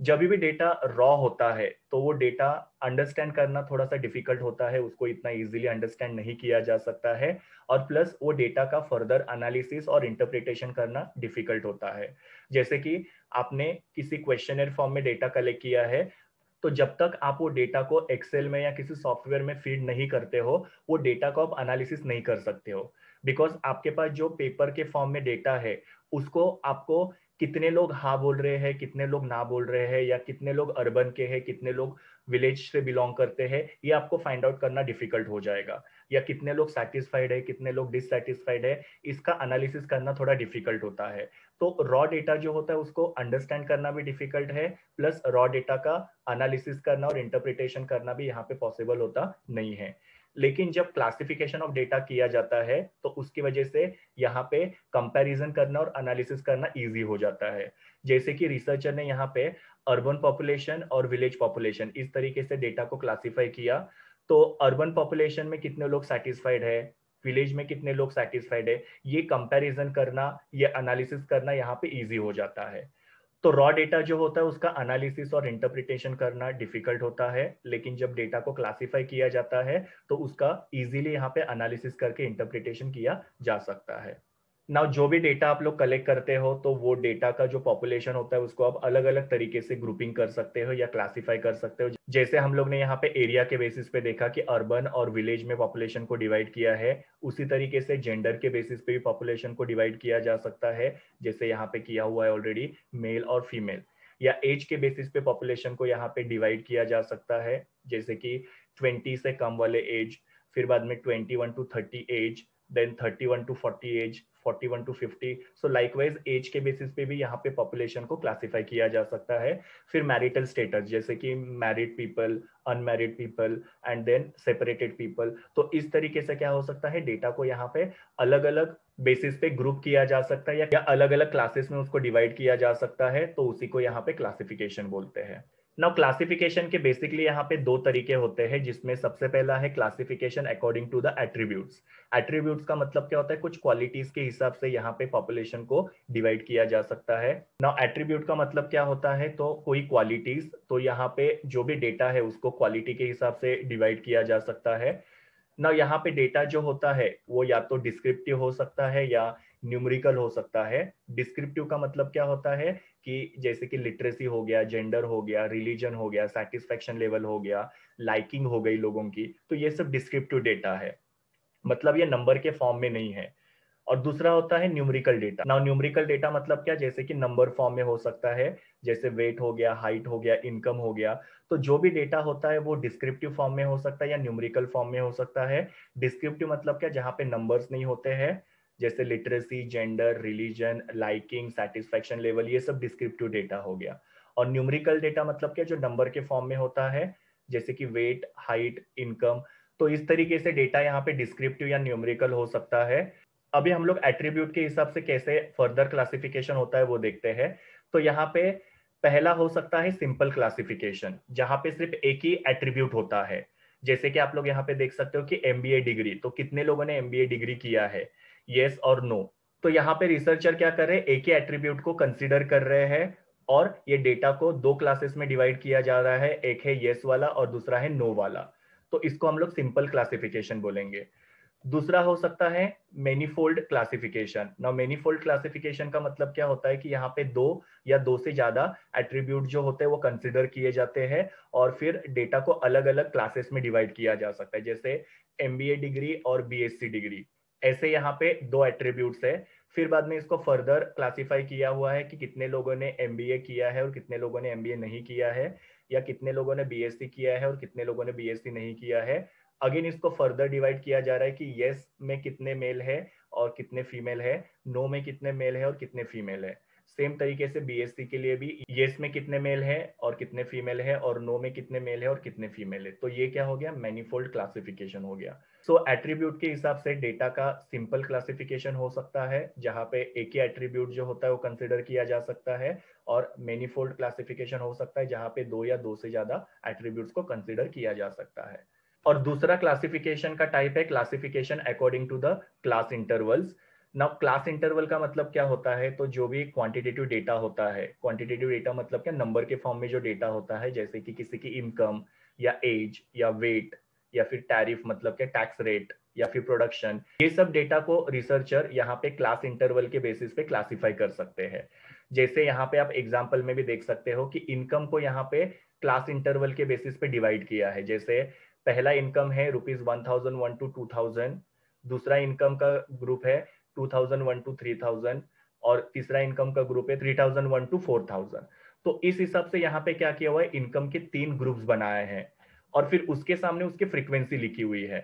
[SPEAKER 1] जब भी डेटा रॉ होता है तो वो डेटा अंडरस्टैंड करना थोड़ा सा डिफ़िकल्ट होता है, उसको इतना इजीली अंडरस्टैंड नहीं किया जा सकता है और प्लस वो डेटा का फर्दर एनालिसिस और इंटरप्रिटेशन करना डिफ़िकल्ट होता है। जैसे कि आपने किसी क्वेश्चनर फॉर्म में डेटा कलेक्ट किया है तो जब तक आप वो डेटा को एक्सेल में या किसी सॉफ्टवेयर में फ़ीड नहीं करते हो, वो डेटा को आप एनालिसिस नहीं कर सकते हो। बिकॉज़ आपके पास जो पेपर के फॉर्म में डेटा है, उसको आपको कितने लोग हाँ बोल रहे हैं, कितने लोग ना बोल रहे हैं, या कितने लोग अर्बन के हैं, कितने लोग विलेज से बिलोंग करते हैं, ये आपको फाइंड आउट करना डिफ़िकल्ट हो जाएगा। या कितने लोग सेटिस्फाइड है, कितने लोग डिससेटिस्फाइड है, इसका एनालिसिस करना थोड़ा डिफ़िकल्ट होता है। तो रॉ डेटा जो होता है उसको अंडरस्टैंड करना भी डिफ़िकल्ट है प्लस रॉ डेटा का एनालिसिस करना और इंटरप्रिटेशन करना भी यहाँ पे पॉसिबल होता नहीं है। लेकिन जब क्लासिफिकेशन ऑफ़ डेटा किया जाता है तो उसकी वजह से यहाँ पे कंपैरिजन करना और एनालिसिस करना इजी हो जाता है। जैसे कि रिसर्चर ने यहाँ पे अर्बन पॉपुलेशन और विलेज पॉपुलेशन इस तरीके से डेटा को क्लासिफाई किया तो अर्बन पॉपुलेशन में कितने लोग सेटिस्फाइड है? विलेज में कितने लोग सेटिस्फाइड है, ये कंपेरिजन करना, ये एनालिसिस करना यहाँ पे इजी हो जाता है। तो रॉ डेटा जो होता है उसका एनालिसिस और इंटरप्रिटेशन करना डिफ़िकल्ट होता है, लेकिन जब डेटा को क्लासिफाई किया जाता है तो उसका इजीली यहाँ पे एनालिसिस करके इंटरप्रिटेशन किया जा सकता है। नाउ जो भी डेटा आप लोग कलेक्ट करते हो तो वो डेटा का जो पॉपुलेशन होता है, उसको आप अलग अलग तरीके से ग्रुपिंग कर सकते हो या क्लासिफाई कर सकते हो। जैसे हम लोग ने यहाँ पे एरिया के बेसिस पे देखा कि अर्बन और विलेज में पॉपुलेशन को डिवाइड किया है, उसी तरीके से जेंडर के बेसिस पे भी पॉपुलेशन को डिवाइड किया जा सकता है, जैसे यहाँ पे किया हुआ है ऑलरेडी मेल और फीमेल या एज के बेसिस पे पॉपुलेशन को यहाँ पे डिवाइड किया जा सकता है, जैसे कि ट्वेंटी से कम वाले एज फिर बाद में twenty one to thirty age then 31 to 40 age 41 to 50 so likewise age के बेसिस पे भी यहाँ पे पॉपुलेशन को क्लासिफाई किया जा सकता है। फिर मैरिटल स्टेटस जैसे कि married people unmarried people and then separated people तो इस तरीके से क्या हो सकता है? डेटा को यहाँ पे अलग अलग बेसिस पे ग्रुप किया जा सकता है या अलग अलग क्लासेस में उसको डिवाइड किया जा सकता है तो उसी को यहाँ पे क्लासिफिकेशन बोलते हैं। नाउ क्लासिफिकेशन के बेसिकली यहाँ पे दो तरीके होते हैं, जिसमें सबसे पहला है classification according to the attributes attributes का मतलब क्या होता है? कुछ क्वालिटीज के हिसाब से यहाँ पे पॉपुलेशन को डिवाइड किया जा सकता है। नाउ एट्रीब्यूट का मतलब क्या होता है? तो कोई क्वालिटीज तो यहाँ पे जो भी डेटा है, उसको क्वालिटी के हिसाब से डिवाइड किया जा सकता है। ना यहाँ पे डेटा जो होता है, वो या तो डिस्क्रिप्टिव हो सकता है या न्यूमरिकल हो सकता है। डिस्क्रिप्टिव का मतलब क्या होता है कि जैसे कि लिटरेसी हो गया जेंडर हो गया रिलीजन हो गया सेटिस्फेक्शन लेवल हो गया लाइकिंग हो गई लोगों की तो ये सब डिस्क्रिप्टिव डेटा है। मतलब ये नंबर के फॉर्म में नहीं है। और दूसरा होता है numerical data now numerical data मतलब क्या? जैसे कि नंबर फॉर्म में हो सकता है, जैसे वेट हो गया हाइट हो गया इनकम हो गया तो जो भी डेटा होता है वो डिस्क्रिप्टिव फॉर्म में हो सकता है या न्यूमरिकल फॉर्म में हो सकता है। डिस्क्रिप्टिव मतलब क्या? जहाँ पे नंबर्स नहीं होते हैं जैसे literacy gender religion liking satisfaction level ये सब डिस्क्रिप्टिव डेटा हो गया। और न्यूमरिकल डेटा मतलब क्या? जो नंबर के फॉर्म में होता है, जैसे कि वेट हाइट इनकम तो इस तरीके से डेटा यहाँ पे डिस्क्रिप्टिव या न्यूमरिकल हो सकता है। अभी हम लोग एट्रीब्यूट के हिसाब से कैसे फर्दर क्लासिफिकेशन होता है वो देखते हैं। तो यहाँ पे पहला हो सकता है सिंपल क्लासिफिकेशन जहाँ पे सिर्फ़ एक ही एट्रीब्यूट होता है। जैसे कि आप लोग यहाँ पे देख सकते हो कि एमबीए डिग्री तो कितने लोगों ने एमबीए डिग्री किया है? येस और नो तो यहाँ पे रिसर्चर क्या कर रहे हैं? एक ही एट्रीब्यूट को कंसिडर कर रहे हैं और ये डेटा को दो क्लासेस में डिवाइड किया जा रहा है, एक है येस वाला और दूसरा है नो वाला। तो इसको हम लोग सिंपल क्लासिफिकेशन बोलेंगे। दूसरा हो सकता है मेनीफोल्ड क्लासिफिकेशन ना मेनीफोल्ड क्लासिफिकेशन का मतलब क्या होता है कि यहाँ पे दो या दो से ज़्यादा एट्रीब्यूट जो होते हैं वो कंसिडर किए जाते हैं और फिर डेटा को अलग अलग क्लासेस में डिवाइड किया जा सकता है, जैसे एमबीए डिग्री और बीएससी डिग्री ऐसे यहाँ पे दो एट्रीब्यूट्स है। फिर बाद में इसको फर्दर क्लासिफाई किया हुआ है कि कितने लोगों ने एमबीए किया है और कितने लोगों ने एमबीए नहीं किया है, या कितने लोगों ने बीएससी किया है और कितने लोगों ने बीएससी नहीं किया है। अगेन इसको फर्दर डिवाइड किया जा रहा है कि यस में कितने मेल है और कितने फीमेल है नो में कितने मेल है और कितने फीमेल है। सेम तरीके से बीएससी के लिए भी येस में कितने मेल है और कितने फीमेल है और नो में कितने मेल है और कितने फीमेल है। तो ये क्या हो गया? मैनीफोल्ड क्लासिफिकेशन हो गया। सो so, एट्रीब्यूट के हिसाब से डेटा का सिंपल क्लासिफिकेशन हो सकता है जहाँ पे एक ही एट्रीब्यूट जो होता है वो कंसिडर किया जा सकता है और मेनीफोल्ड क्लासिफिकेशन हो सकता है जहाँ पे दो या दो से ज़्यादा एट्रीब्यूट को कंसिडर किया जा सकता है। और दूसरा क्लासिफिकेशन का टाइप है classification according to the class intervals now class interval का मतलब क्या होता है? तो जो भी क्वांटिटेटिव डेटा होता है क्वांटिटेटिव डेटा मतलब क्या? नंबर के फॉर्म में जो डेटा होता है, जैसे कि किसी की इनकम या एज या वेट या फिर टैरिफ मतलब क्या? टैक्स रेट या फिर प्रोडक्शन ये सब डेटा को रिसर्चर यहाँ पे क्लास इंटरवल के बेसिस पे क्लासिफाई कर सकते हैं। जैसे यहाँ पे आप एग्ज़ाम्पल में भी देख सकते हो कि इनकम को यहाँ पे क्लास इंटरवल के बेसिस पे डिवाइड किया है। जैसे पहला इनकम है rupees one thousand one to two thousand दूसरा इनकम का ग्रुप है two thousand one to three thousand और तीसरा इनकम का ग्रुप है three thousand one to four thousand तो इस हिसाब से यहाँ पे क्या किया हुआ है? इनकम के तीन ग्रुप्स बनाए हैं और फिर उसके सामने उसकी फ्रीक्वेंसी लिखी हुई है।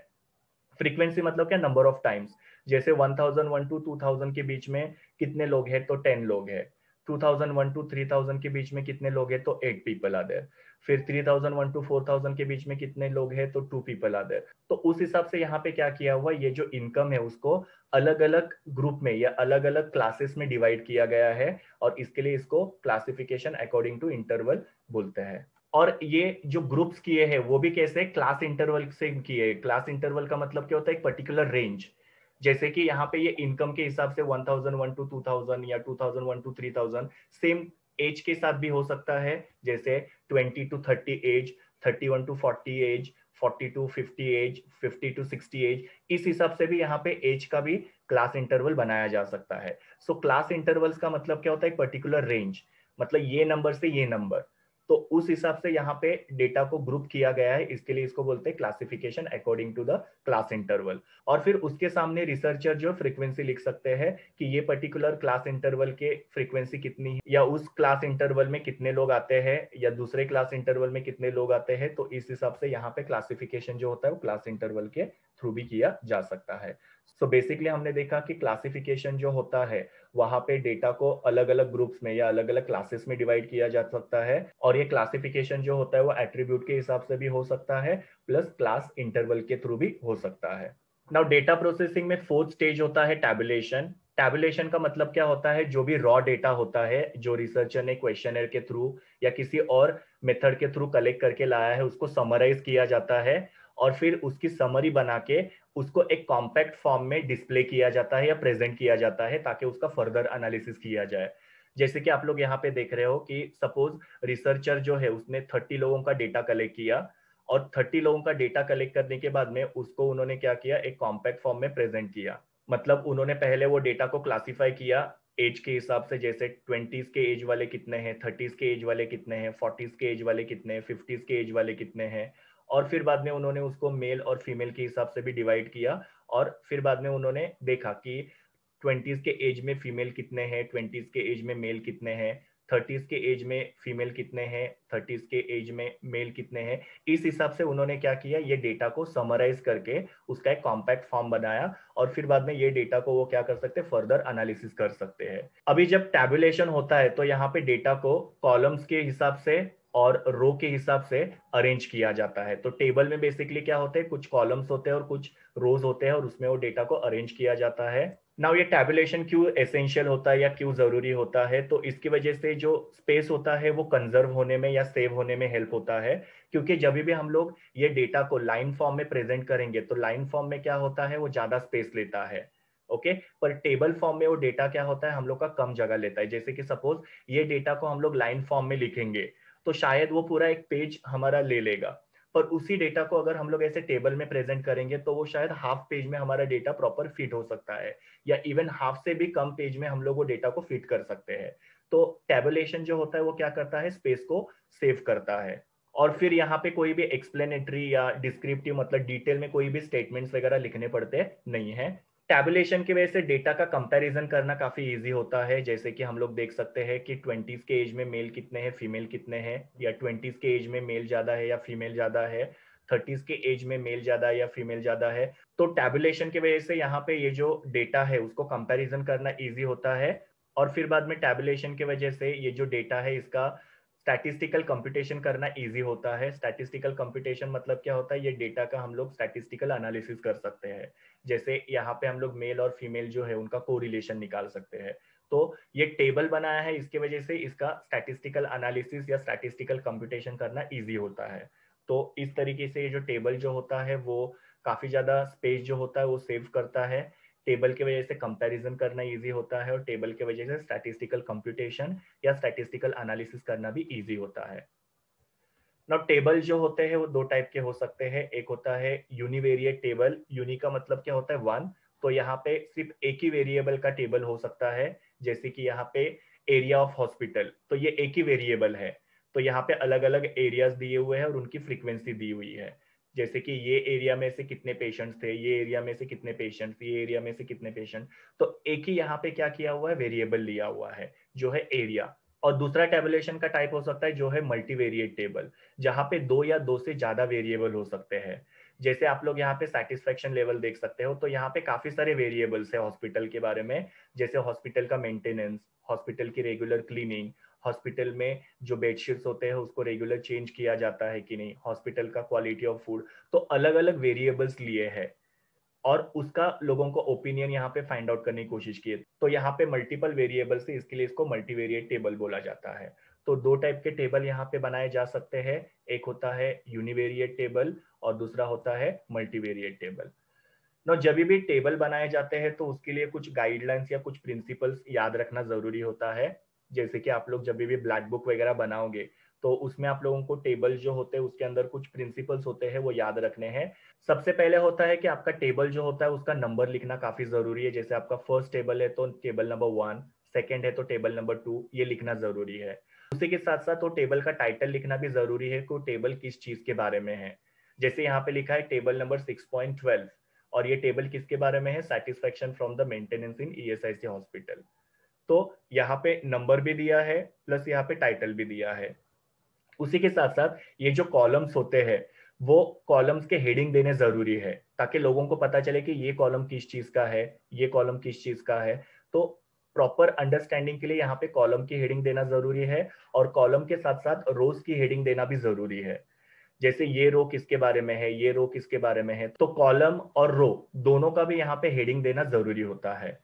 [SPEAKER 1] फ्रीक्वेंसी मतलब क्या? नंबर ऑफ़ टाइम्स जैसे one thousand one to two thousand के बीच में कितने लोग हैं? तो टेन लोग हैं। 2001 टू 3000 के बीच में कितने लोग हैं? तो एट पीपल आर देयर फिर 3001 टू 4000 के बीच में कितने लोग हैं तो टू पीपल आर देयर तो उस हिसाब से यहाँ पे क्या किया हुआ, ये जो इनकम है उसको अलग अलग ग्रुप में या अलग अलग क्लासेस में डिवाइड किया गया है और इसके लिए इसको क्लासिफिकेशन अकॉर्डिंग टू इंटरवल बोलते हैं. और ये जो ग्रुप्स किए हैं, वो भी कैसे क्लास इंटरवल से किए? क्लास इंटरवल का मतलब क्या होता है? एक पर्टिकुलर रेंज जैसे कि यहाँ पे ये इनकम के हिसाब से 1001 टू 2000 या 2001 टू 3000 सेम एज के साथ भी हो सकता है, जैसे 20 to 30 age 31 to 40 age 40 to 50 age 50 to 60 age इस हिसाब से भी यहाँ पे एज का भी क्लास इंटरवल बनाया जा सकता है। सो क्लास इंटरवल्स का मतलब क्या होता है? पर्टिकुलर रेंज मतलब ये नंबर से ये नंबर तो उस हिसाब से यहाँ पे डेटा को ग्रुप किया गया है। इसके लिए इसको बोलते हैं classification according to the class interval और फिर उसके सामने रिसर्चर जो फ्रीक्वेंसी लिख सकते हैं कि ये पर्टिकुलर क्लास इंटरवल के फ्रीक्वेंसी कितनी है, या उस क्लास इंटरवल में कितने लोग आते हैं, या दूसरे क्लास इंटरवल में कितने लोग आते हैं। तो इस हिसाब से यहाँ पे क्लासिफिकेशन जो होता है वो क्लास इंटरवल के थ्रू भी किया जा सकता है। सो बेसिकली हमने देखा कि क्लासिफिकेशन जो होता है, वहाँ पे डेटा को अलग अलग ग्रुप्स में या अलग अलग क्लासेस में डिवाइड किया जा सकता है और ये क्लासिफिकेशन जो होता है, वो एट्रीब्यूट के हिसाब से भी हो सकता है प्लस क्लास इंटरवल के थ्रू भी हो सकता है। नाउ डेटा प्रोसेसिंग में फोर्थ स्टेज होता है टैबुलेशन टैबुलेशन का मतलब क्या होता है? जो भी रॉ डेटा होता है, जो रिसर्चर ने क्वेश्चनर के थ्रू या किसी और मेथड के थ्रू कलेक्ट करके लाया है, उसको समराइज किया जाता है और फिर उसकी समरी बना के उसको एक कॉम्पैक्ट फॉर्म में डिस्प्ले किया जाता है या प्रेजेंट किया जाता है ताकि उसका फर्दर एनालिसिस किया जाए। जैसे कि आप लोग यहाँ पे देख रहे हो कि सपोज़ रिसर्चर जो है, उसने थर्टी लोगों का डेटा कलेक्ट किया और थर्टी लोगों का डेटा कलेक्ट करने के बाद में उसको उन्होंने क्या किया? एक कॉम्पैक्ट फॉर्म में प्रेजेंट किया। मतलब उन्होंने पहले वो डेटा को क्लासीफाई किया एज के हिसाब से, जैसे ट्वेंटीज के एज वाले कितने हैं थर्टीज के एज वाले कितने हैं फोर्टीज के एज वाले कितने हैं फिफ्टीज के एज वाले कितने हैं। और फिर बाद में उन्होंने उसको मेल और फीमेल के हिसाब से भी डिवाइड किया और फिर बाद में उन्होंने देखा कि ट्वेंटीज के एज में फीमेल कितने हैं ट्वेंटीज के एज में मेल कितने हैं थर्टीज के एज में फीमेल कितने हैं थर्टीज के एज में मेल कितने हैं। इस हिसाब से उन्होंने क्या किया, ये डेटा को समराइज करके उसका एक कॉम्पैक्ट फॉर्म बनाया और फिर बाद में ये डेटा को वो क्या कर सकते हैं फर्दर एनालिसिस कर सकते हैं। अभी जब टैबुलेशन होता है तो यहाँ पे डेटा को कॉलम्स के हिसाब से और रो के हिसाब से अरेंज किया जाता है। तो टेबल में बेसिकली क्या होते हैं? कुछ कॉलम्स होते हैं और कुछ रोज होते हैं और उसमें वो डेटा को अरेंज किया जाता है। नाउ ये टैबुलेशन क्यों एसेंशियल होता है या क्यों ज़रूरी होता है? तो इसकी वजह से जो स्पेस होता है वो कंजर्व होने में या सेव होने में हेल्प होता है। क्योंकि जब भी हम लोग ये डेटा को लाइन फॉर्म में प्रेजेंट करेंगे तो लाइन फॉर्म में क्या होता है? वो ज़्यादा स्पेस लेता है। Okay okay? पर टेबल फॉर्म में वो डेटा क्या होता है? हम लोग का कम जगह लेता है। जैसे कि सपोज़ ये डेटा को हम लोग लाइन फॉर्म में लिखेंगे। तो शायद वो पूरा एक पेज हमारा ले लेगा। पर उसी डेटा को अगर हम लोग ऐसे टेबल में प्रेजेंट करेंगे तो वो शायद हाफ़ पेज में हमारा डेटा प्रॉपर फिट हो सकता है, या इवन हाफ़ से भी कम पेज में हम लोग वो डेटा को फिट कर सकते हैं। तो टेबलेशन जो होता है, वो क्या करता है? स्पेस को सेव करता है। और फिर यहाँ पे कोई भी एक्सप्लेनेटरी या डिस्क्रिप्टिव मतलब डिटेल में कोई भी स्टेटमेंट्स वगैरह लिखने पड़ते नहीं है। टैबुलेशन की वजह से डेटा का कंपैरिजन करना काफ़ी इजी होता है। जैसे कि हम लोग देख सकते हैं कि ट्वेंटीज के एज में मेल कितने हैं फीमेल कितने हैं, या ट्वेंटीज के एज में मेल ज़्यादा है या फीमेल ज़्यादा है थर्टीज के एज में मेल ज़्यादा है या फीमेल ज़्यादा है। तो टैबुलेशन की वजह से यहाँ पे ये जो डेटा है, उसको कंपेरिजन करना ईजी होता है। और फिर बाद में टैबुलेशन की वजह से ये जो डेटा है, इसका स्टैटिस्टिकल कंप्यूटेशन करना इजी होता है। स्टैटिस्टिकल कंप्यूटेशन मतलब क्या होता है? ये डेटा का हम लोग स्टैटिस्टिकल एनालिसिस कर सकते हैं। जैसे यहाँ पे हम लोग मेल और फीमेल जो है, उनका को निकाल सकते हैं। तो ये टेबल बनाया है, इसके वजह से इसका स्टैटिस्टिकल एनालिसिस या स्टैटिस्टिकल कंप्यूटेशन करना ईजी होता है। तो इस तरीके से ये जो टेबल जो होता है, वो काफ़ी ज़्यादा स्पेस जो होता है, वो सेव करता है। टेबल की वजह से कंपैरिजन करना इजी होता है और टेबल की वजह से स्टैटिस्टिकल कंप्यूटेशन या स्टैटिस्टिकल एनालिसिस करना भी इजी होता है। नाउ टेबल जो होते हैं, वो दो टाइप के हो सकते हैं। एक होता है यूनिवेरिएट टेबल यूनि का मतलब क्या होता है? वन तो यहाँ पे सिर्फ़ एक ही वेरिएबल का टेबल हो सकता है, जैसे कि यहाँ पे एरिया ऑफ़ हॉस्पिटल तो ये एक ही वेरिएबल है। तो यहाँ पे अलग अलग एरियाज़ दिए हुए हैं और उनकी फ्रीक्वेंसी दी हुई है। जैसे कि ये एरिया में से कितने पेशेंट्स थे, ये एरिया में से कितने पेशेंट्स ये एरिया में से कितने पेशेंट तो एक ही यहाँ पे क्या किया हुआ है? वेरिएबल लिया हुआ है, जो है एरिया और दूसरा टेबुलेशन का टाइप हो सकता है, जो है मल्टीवेरिएट टेबल जहाँ पे दो या दो से ज़्यादा वेरिएबल हो सकते हैं। जैसे आप लोग यहाँ पे सेटिस्फेक्शन लेवल देख सकते हो तो यहाँ पे काफ़ी सारे वेरिएबल्स है हॉस्पिटल के बारे में। जैसे हॉस्पिटल का मेंटेनेंस हॉस्पिटल की रेगुलर क्लीनिंग हॉस्पिटल में जो बेडशीट्स होते हैं, उसको रेगुलर चेंज किया जाता है कि नहीं? हॉस्पिटल का क्वालिटी ऑफ़ फ़ूड तो अलग अलग वेरिएबल्स लिए है और उसका लोगों को ओपिनियन यहाँ पे फाइंड आउट करने की कोशिश की है। तो यहाँ पे मल्टीपल वेरिएबल से इसके लिए इसको मल्टीवेरिएट टेबल बोला जाता है। तो दो टाइप के टेबल यहाँ पे बनाए जा सकते हैं। एक होता है यूनिवेरिएट टेबल और दूसरा होता है मल्टीवेरिएट टेबल नो जब भी टेबल बनाए जाते हैं तो उसके लिए कुछ गाइडलाइंस या कुछ प्रिंसिपल्स याद रखना ज़रूरी होता है। जैसे कि आप लोग जब भी ब्लैक बुक वगैरह बनाओगे तो उसमें आप लोगों को टेबल जो होते हैं, उसके अंदर कुछ प्रिंसिपल्स होते हैं, वो याद रखने हैं। सबसे पहले होता है कि आपका टेबल जो होता है, उसका नंबर लिखना काफ़ी ज़रूरी है। जैसे आपका फ़र्स्ट टेबल है तो टेबल नंबर वन सेकेंड है तो टेबल नंबर टू ये लिखना ज़रूरी है। उसी के साथ साथ वो टेबल का टाइटल लिखना भी ज़रूरी है कि टेबल किस चीज़ के बारे में है। जैसे यहाँ पे लिखा है table number six point twelve और ये टेबल किसके बारे में है? Satisfaction from the maintenance in ESIC hospital तो यहाँ पे नंबर भी दिया है प्लस यहाँ पे टाइटल भी दिया है। उसी के साथ साथ ये जो कॉलम्स होते हैं, वो कॉलम्स के हेडिंग देने ज़रूरी है, ताकि लोगों को पता चले कि ये कॉलम किस चीज़ का है, ये कॉलम किस चीज़ का है। तो प्रॉपर अंडरस्टैंडिंग के लिए यहाँ पे कॉलम की हेडिंग देना ज़रूरी है, और कॉलम के साथ साथ रोज की हेडिंग देना भी ज़रूरी है। जैसे ये रो किसके बारे में है, ये रो किसके बारे में है तो कॉलम और रो दोनों का भी यहाँ पे हेडिंग देना ज़रूरी होता है।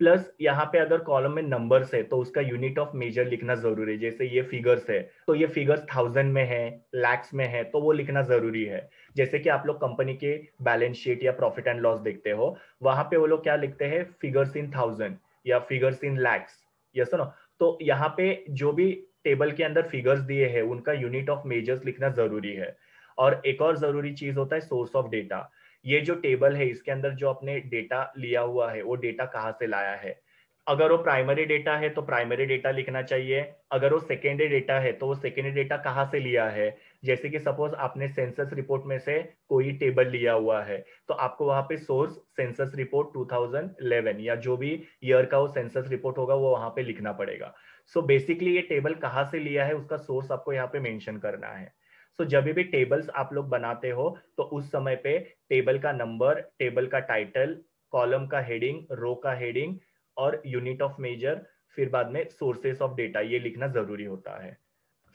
[SPEAKER 1] प्लस यहाँ पे अगर कॉलम में नंबर्स है तो उसका यूनिट ऑफ़ मेजर लिखना ज़रूरी है। जैसे ये फिगर्स है तो ये फिगर्स थाउज़ेंड में है लैक्स में है तो वो लिखना ज़रूरी है। जैसे कि आप लोग कंपनी के बैलेंस शीट या प्रॉफिट एंड लॉस देखते हो, वहाँ पे वो लोग क्या लिखते हैं? फिगर्स इन थाउज़ेंड या figures in lakhs yes no तो यहाँ पे जो भी टेबल के अंदर फिगर्स दिए हैं, उनका यूनिट ऑफ़ मेजर्स लिखना ज़रूरी है। और एक और ज़रूरी चीज़ होता है सोर्स ऑफ़ डेटा ये जो टेबल है, इसके अंदर जो आपने डेटा लिया हुआ है, वो डेटा कहाँ से लाया है? अगर वो प्राइमरी डेटा है तो प्राइमरी डेटा लिखना चाहिए। अगर वो सेकेंडरी डेटा है तो वो सेकेंडरी डेटा कहाँ से लिया है? जैसे कि सपोज़ आपने सेंसस रिपोर्ट में से कोई टेबल लिया हुआ है तो आपको वहाँ पे सोर्स सेंसस रिपोर्ट 2011 या जो भी ईयर का वो सेंसस रिपोर्ट होगा, वो वहाँ पे लिखना पड़ेगा। सो so बेसिकली ये टेबल कहाँ से लिया है, उसका सोर्स आपको यहाँ पे मेंशन करना है। सो जब भी टेबल्स आप लोग बनाते हो तो उस समय पे टेबल का नंबर टेबल का टाइटल कॉलम का हेडिंग रो का हेडिंग और यूनिट ऑफ़ मेजर फिर बाद में सोर्सेस ऑफ़ डेटा ये लिखना ज़रूरी होता है।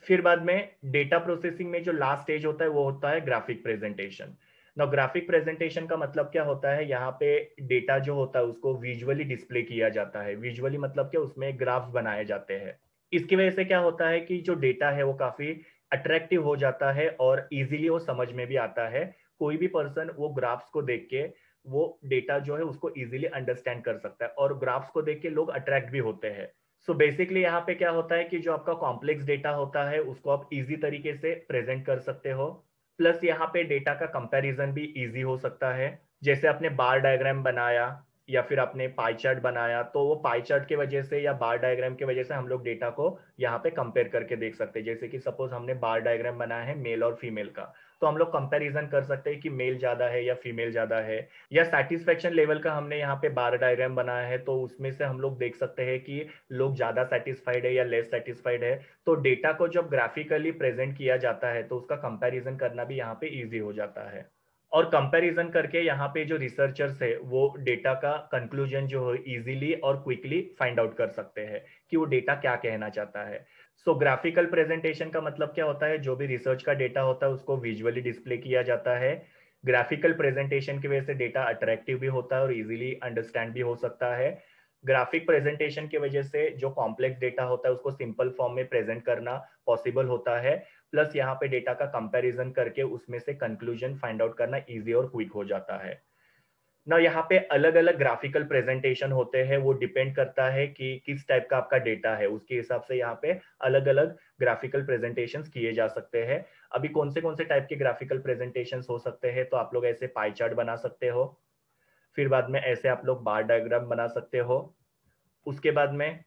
[SPEAKER 1] फिर बाद में डेटा प्रोसेसिंग में जो लास्ट स्टेज होता है, वो होता है ग्राफिक प्रेजेंटेशन ना ग्राफिक प्रेजेंटेशन का मतलब क्या होता है? यहाँ पे डेटा जो होता है, उसको विजुअली डिस्प्ले किया जाता है। विजुअली मतलब क्या? उसमें ग्राफ्स बनाए जाते हैं। इसकी वजह से क्या होता है कि जो डेटा है, वो काफ़ी अट्रैक्टिव हो जाता है और इजीली वो समझ में भी आता है। कोई भी पर्सन वो ग्राफ्स को देख के, वो डेटा जो है उसको इजीली अंडरस्टैंड कर सकता है और ग्राफ्स को देख के लोग अट्रैक्ट भी होते हैं। सो बेसिकली यहाँ पे क्या होता है कि जो आपका कॉम्प्लेक्स डेटा होता है, उसको आप इजी तरीके से प्रेजेंट कर सकते हो। प्लस यहाँ पे डेटा का कंपैरिजन भी इजी हो सकता है। जैसे आपने बार डायग्राम बनाया या फिर आपने पाई चार्ट बनाया तो वो पाई चार्ट की वजह से या बार डायग्राम की वजह से हम लोग डेटा को यहाँ पे कंपेयर करके देख सकते हैं। जैसे कि सपोज़ हमने बार डायग्राम बनाया है मेल और फीमेल का तो हम लोग कंपैरिजन कर सकते हैं कि मेल ज़्यादा है या फीमेल ज़्यादा है। या सेटिस्फेक्शन लेवल का हमने यहाँ पे बार डायग्राम बनाया है तो उसमें से हम लोग देख सकते हैं कि लोग ज़्यादा सेटिस्फाइड है या लेस सेटिस्फाइड है। तो डेटा को जब ग्राफिकली प्रेजेंट किया जाता है तो उसका कंपेरिजन करना भी यहाँ पे ईजी हो जाता है। और कंपैरिजन करके यहाँ पे जो रिसर्चर्स है, वो डेटा का कंक्लूजन जो है इजीली और क्विकली फाइंड आउट कर सकते हैं कि वो डेटा क्या कहना चाहता है। सो ग्राफिकल प्रेजेंटेशन का मतलब क्या होता है? जो भी रिसर्च का डेटा होता है, उसको विजुअली डिस्प्ले किया जाता है। ग्राफिकल प्रेजेंटेशन की वजह से डेटा अट्रैक्टिव भी होता है और इजीली अंडरस्टैंड भी हो सकता है। ग्राफिक प्रेजेंटेशन की वजह से जो कॉम्प्लेक्स डेटा होता है, उसको सिंपल फॉर्म में प्रेजेंट करना पॉसिबल होता है। प्लस यहाँ पे डेटा का कंपैरिजन करके उसमें से कंक्लूजन फाइंड आउट करना इजी और क्विक हो जाता है। ना यहाँ पे अलग अलग ग्राफिकल प्रेजेंटेशन होते हैं, वो डिपेंड करता है कि किस टाइप का आपका डेटा है। उसके हिसाब से यहाँ पे अलग अलग ग्राफिकल प्रेजेंटेशन किए जा सकते हैं। अभी कौन से कौन से टाइप के ग्राफिकल प्रेजेंटेशन हो सकते हैं तो आप लोग ऐसे पाई चार्ट बना सकते हो। फिर बाद में ऐसे आप लोग बार डायग्राम बना सकते हो। उसके बाद में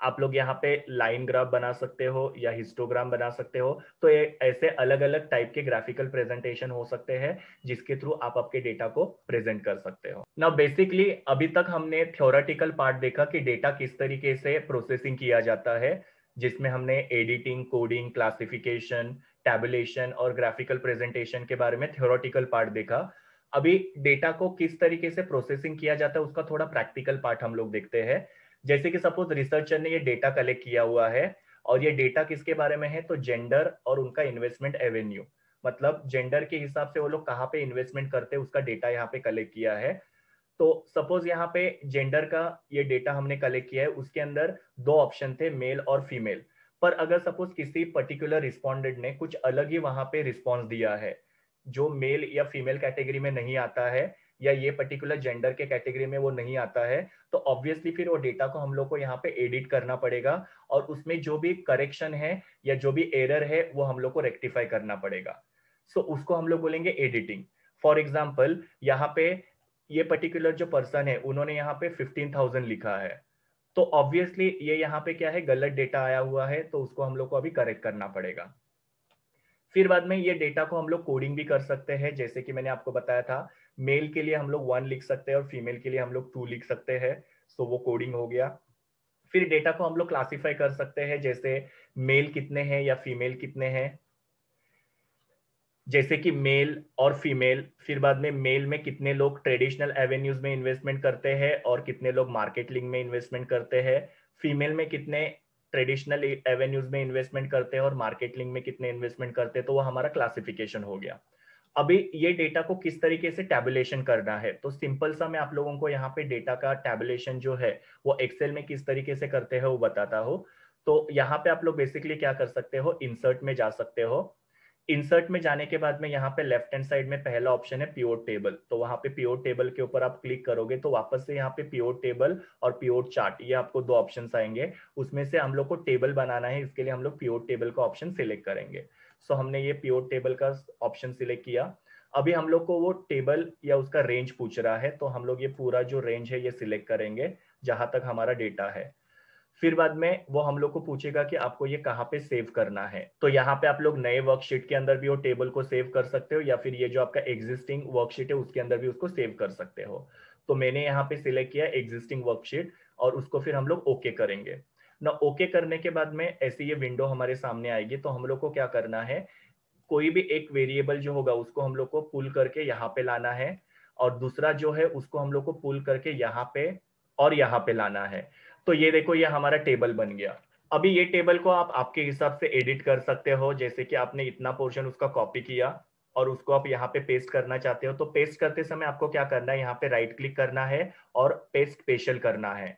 [SPEAKER 1] आप लोग यहाँ पे लाइन ग्राफ बना सकते हो या हिस्टोग्राम बना सकते हो तो ये ऐसे अलग अलग टाइप के ग्राफिकल प्रेजेंटेशन हो सकते हैं, जिसके थ्रू आप आपके डेटा को प्रेजेंट कर सकते हो। ना बेसिकली अभी तक हमने थ्योरेटिकल पार्ट देखा कि डेटा किस तरीके से प्रोसेसिंग किया जाता है, जिसमें हमने एडिटिंग कोडिंग क्लासिफिकेशन टैबुलेशन और ग्राफिकल प्रेजेंटेशन के बारे में थ्योरेटिकल पार्ट देखा। अभी डेटा को किस तरीके से प्रोसेसिंग किया जाता है, उसका थोड़ा प्रैक्टिकल पार्ट हम लोग देखते हैं। जैसे कि सपोज़ रिसर्चर ने ये डेटा कलेक्ट किया हुआ है और ये डेटा किसके बारे में है? तो जेंडर और उनका इन्वेस्टमेंट एवेन्यू मतलब जेंडर के हिसाब से वो लोग कहाँ पे इन्वेस्टमेंट करते हैं, उसका डेटा यहाँ पे कलेक्ट किया है। तो सपोज़ यहाँ पे जेंडर का ये डेटा हमने कलेक्ट किया है, उसके अंदर दो ऑप्शन थे मेल और फीमेल पर अगर सपोज़ किसी पर्टिकुलर रिस्पॉन्डेंट ने कुछ अलग ही वहाँ पे रिस्पॉन्स दिया है, जो मेल या फीमेल कैटेगरी में नहीं आता है या ये पर्टिकुलर जेंडर के कैटेगरी में वो नहीं आता है तो ऑब्वियसली फिर वो डेटा को हम लोग को यहाँ पे एडिट करना पड़ेगा और उसमें जो भी करेक्शन है या जो भी एरर है वो हम लोग को रेक्टिफाई करना पड़ेगा। सो so, उसको हम लोग बोलेंगे एडिटिंग फॉर एग्ज़ाम्पल यहाँ पे ये पर्टिकुलर जो पर्सन है उन्होंने यहाँ पे फिफ्टीन थाउज़ेंड लिखा है। तो ऑब्वियसली ये यहाँ पे क्या है गलत डेटा आया हुआ है तो उसको हम लोग को अभी करेक्ट करना पड़ेगा। फिर बाद में ये डेटा को हम लोग कोडिंग भी कर सकते हैं जैसे कि मैंने आपको बताया था मेल के लिए हम लोग वन लिख सकते हैं और फीमेल के लिए हम लोग टू लिख सकते हैं। सो वो कोडिंग हो गया। फिर डेटा को हम लोग क्लासिफाई कर सकते हैं, जैसे मेल कितने हैं या फीमेल कितने हैं। जैसे कि मेल और फीमेल फिर बाद में मेल में कितने लोग ट्रेडिशनल एवेन्यूज में इन्वेस्टमेंट करते हैं और कितने लोग मार्केट लिंक में इन्वेस्टमेंट करते हैं। फीमेल में कितने ट्रेडिशनल एवेन्यूज में इन्वेस्टमेंट करते हैं और मार्केट लिंक में कितने इन्वेस्टमेंट करते हैं तो वो हमारा क्लासिफिकेशन हो गया। अभी ये डेटा को किस तरीके से टैबुलेशन करना है? तो सिंपल सा मैं आप लोगों को यहाँ पे डेटा का टैबुलेशन जो है, वो एक्सेल में किस तरीके से करते हैं वो बताता हूँ। तो यहाँ पे आप लोग बेसिकली क्या कर सकते हो? इंसर्ट में जा सकते हो। इंसर्ट में जाने के बाद में यहाँ पे लेफ़्ट हैंड साइड में पहला ऑप्शन है प्योर टेबल तो वहाँ पे प्योर टेबल के ऊपर आप क्लिक करोगे तो वापस से यहाँ पे प्योर टेबल और प्योर चार्ट ये आपको दो ऑप्शन आएँगे। उसमें से हम लोग को टेबल बनाना है, इसके लिए हम लोग प्योर टेबल का ऑप्शन सिलेक्ट करेंगे। सो हमने ये प्योर टेबल का ऑप्शन सिलेक्ट किया। अभी हम लोग को वो टेबल या उसका रेंज पूछ रहा है तो हम लोग ये पूरा जो रेंज है ये सिलेक्ट करेंगे, जहाँ तक हमारा डेटा है। फिर बाद में वो हम लोग को पूछेगा कि आपको ये कहाँ पे सेव करना है। तो यहाँ पे आप लोग नए वर्कशीट के अंदर भी वो टेबल को सेव कर सकते हो, या फिर ये जो आपका एग्जिस्टिंग वर्कशीट है, उसके अंदर भी उसको सेव कर सकते हो। तो मैंने यहाँ पे सिलेक्ट किया एग्जिस्टिंग वर्कशीट और उसको फिर हम लोग ओके करेंगे। ना ओके करने के बाद में ऐसी ये विंडो हमारे सामने आएगी तो हम लोग को क्या करना है? कोई भी एक वेरिएबल जो होगा, उसको हम लोग को पुल करके यहाँ पे लाना है और दूसरा जो है, उसको हम लोग को पुल करके यहाँ पे और यहाँ पे लाना है। तो ये देखो, ये हमारा टेबल बन गया। अभी ये टेबल को आप आपके हिसाब से एडिट कर सकते हो, जैसे कि आपने इतना पोर्शन उसका कॉपी किया और उसको आप यहाँ पे पेस्ट करना चाहते हो तो पेस्ट करते समय आपको क्या करना है? यहाँ पे राइट क्लिक करना है और पेस्ट स्पेशल करना है।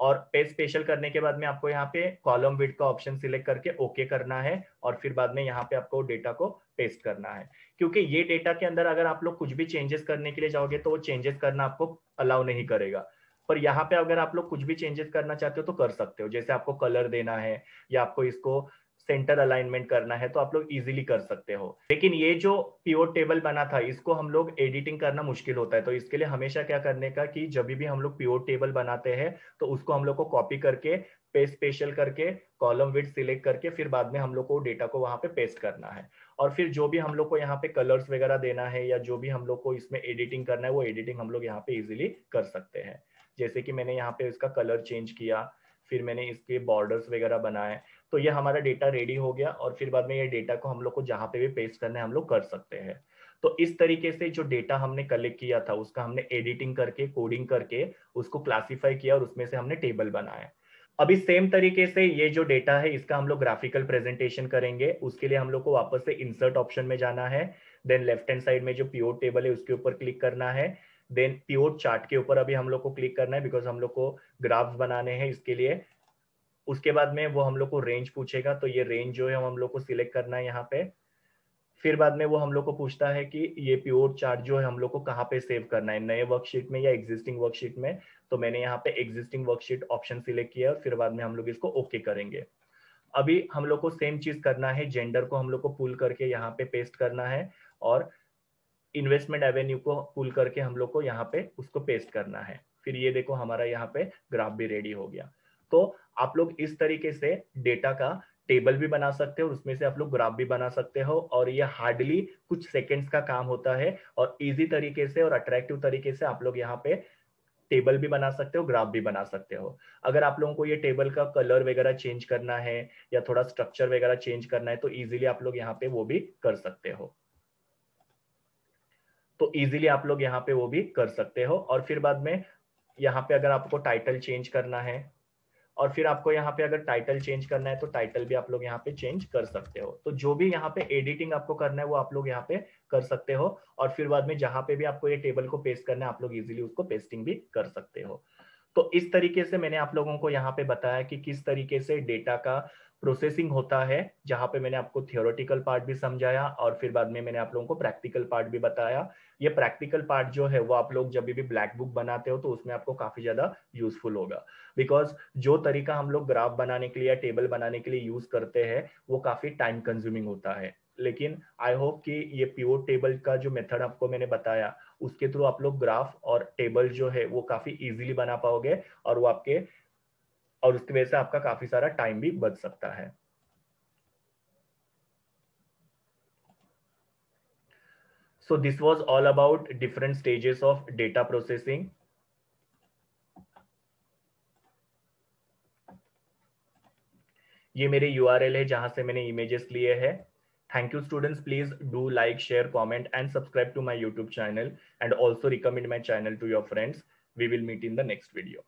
[SPEAKER 1] और पेस्ट स्पेशल करने के बाद में आपको यहाँ पे कॉलम विड का ऑप्शन सिलेक्ट करके ओके okay करना है और फिर बाद में यहाँ पे आपको डेटा को पेस्ट करना है। क्योंकि ये डेटा के अंदर अगर आप लोग कुछ भी चेंजेस करने के लिए जाओगे तो वो चेंजेस करना आपको अलाउ नहीं करेगा। पर यहाँ पे अगर आप लोग कुछ भी चेंजेस करना चाहते हो तो कर सकते हो। जैसे आपको कलर देना है या आपको इसको सेंटर अलाइनमेंट करना है तो आप लोग इजीली कर सकते हो। लेकिन ये जो प्योर टेबल बना था, इसको हम लोग एडिटिंग करना मुश्किल होता है। तो इसके लिए हमेशा क्या करने का कि जब भी हम लोग प्योर टेबल बनाते हैं तो उसको हम लोग को कॉपी करके पेस्ट स्पेशल करके कॉलम विड सिलेक्ट करके, फिर बाद में हम लोग को डेटा को वहाँ पे पेस्ट करना है। और फिर जो भी हम लोग को यहाँ पे कलर्स वगैरह देना है, या जो भी हम लोग को इसमें एडिटिंग करना है, वो एडिटिंग हम लोग यहाँ पे इजिली कर सकते हैं। जैसे कि मैंने यहाँ पे इसका कलर चेंज किया, फिर मैंने इसके बॉर्डर्स वगैरह बनाए। तो ये हमारा डेटा रेडी हो गया और फिर बाद में ये डेटा को हम लोग को जहाँ पे भी पेस्ट करना है हम लोग कर सकते हैं। तो इस तरीके से जो डेटा हमने कलेक्ट किया था, उसका हमने एडिटिंग करके कोडिंग करके, उसको क्लासीफाई किया और उसमें से हमने टेबल बनाया। अभी सेम तरीके से ये जो डेटा है, इसका हम लोग ग्राफिकल प्रेजेंटेशन करेंगे। उसके लिए हम लोग को वापस से इंसर्ट ऑप्शन में जाना है। देन लेफ़्ट हैंड साइड में जो प्योर टेबल है, उसके ऊपर क्लिक करना है। देन प्योर चार्ट के ऊपर अभी हम लोग को क्लिक करना है बिकॉज़ हम लोग को ग्राफ्स बनाने हैं इसके लिए। उसके बाद में वो हम लोग को रेंज पूछेगा तो ये रेंज जो है हम लोग को सिलेक्ट करना है यहाँ पे। फिर बाद में वो हम लोग को पूछता है कि ये प्योर चार्ट जो है हम लोग को कहाँ पे सेव करना है? नए वर्कशीट में या एग्जिस्टिंग वर्कशीट में? तो मैंने यहाँ पे एग्जिस्टिंग वर्कशीट ऑप्शन सिलेक्ट किया और फिर बाद में हम लोग इसको ओके okay करेंगे। अभी हम लोग को सेम चीज़ करना है जेंडर को हम लोग को पुल करके यहाँ पे पेस्ट करना है और इन्वेस्टमेंट एवेन्यू को पुल करके हम लोग को यहाँ पे उसको पेस्ट करना है। फिर ये देखो हमारा यहाँ पे ग्राफ भी रेडी हो गया। तो आप लोग इस तरीके से डेटा का टेबल भी बना सकते हो और उसमें से आप लोग ग्राफ भी बना सकते हो और ये हार्डली कुछ सेकेंड्स का काम होता है और इजी तरीके से और अट्रैक्टिव तरीके से आप लोग यहाँ पे टेबल भी बना सकते हो ग्राफ भी बना सकते हो। अगर आप लोगों को ये टेबल का कलर वगैरह चेंज करना है या थोड़ा स्ट्रक्चर वगैरह चेंज करना है तो इजीली आप लोग यहाँ पे वो भी कर सकते हो। तो इजीली आप लोग यहाँ पे वो भी कर सकते हो और फिर बाद में यहाँ पे अगर आपको टाइटल चेंज करना है और फिर आपको यहाँ पे अगर टाइटल चेंज करना है तो टाइटल भी आप लोग यहाँ पे चेंज कर सकते हो। तो जो भी यहाँ पे एडिटिंग आपको करना है, वो आप लोग यहाँ पे कर सकते हो। और फिर बाद में जहाँ पे भी आपको ये टेबल को पेस्ट करना है, आप लोग इजिली उसको पेस्टिंग भी कर सकते हो। तो इस तरीके से मैंने आप लोगों को यहाँ पे बताया कि किस तरीके से डेटा का प्रोसेसिंग होता है, जहाँ पे मैंने आपको थियोरेटिकल पार्ट भी समझाया और फिर बाद में मैंने आप लोगों को प्रैक्टिकल पार्ट भी बताया। ये प्रैक्टिकल पार्ट जो है, वो आप लोग जब भी ब्लैक बुक बनाते हो तो उसमें आपको काफ़ी ज़्यादा यूजफुल होगा। बिकॉज़ जो तरीका हम लोग ग्राफ बनाने के लिए या टेबल बनाने के लिए यूज़ करते हैं, वो काफ़ी टाइम कंज्यूमिंग होता है। लेकिन आई होप कि ये प्योर टेबल का जो मेथड आपको मैंने बताया, उसके थ्रू आप लोग ग्राफ और टेबल जो है, वो काफ़ी इजीली बना पाओगे और वो आपके और उसकी वजह से आपका काफ़ी सारा टाइम भी बच सकता है। So this was all about different stages of data processing ये मेरे यू आर एल है जहाँ से मैंने इमेजेस लिए है। Thank you students please do like share comment and subscribe to my YouTube channel and also recommend my channel to your friends we will meet in the next video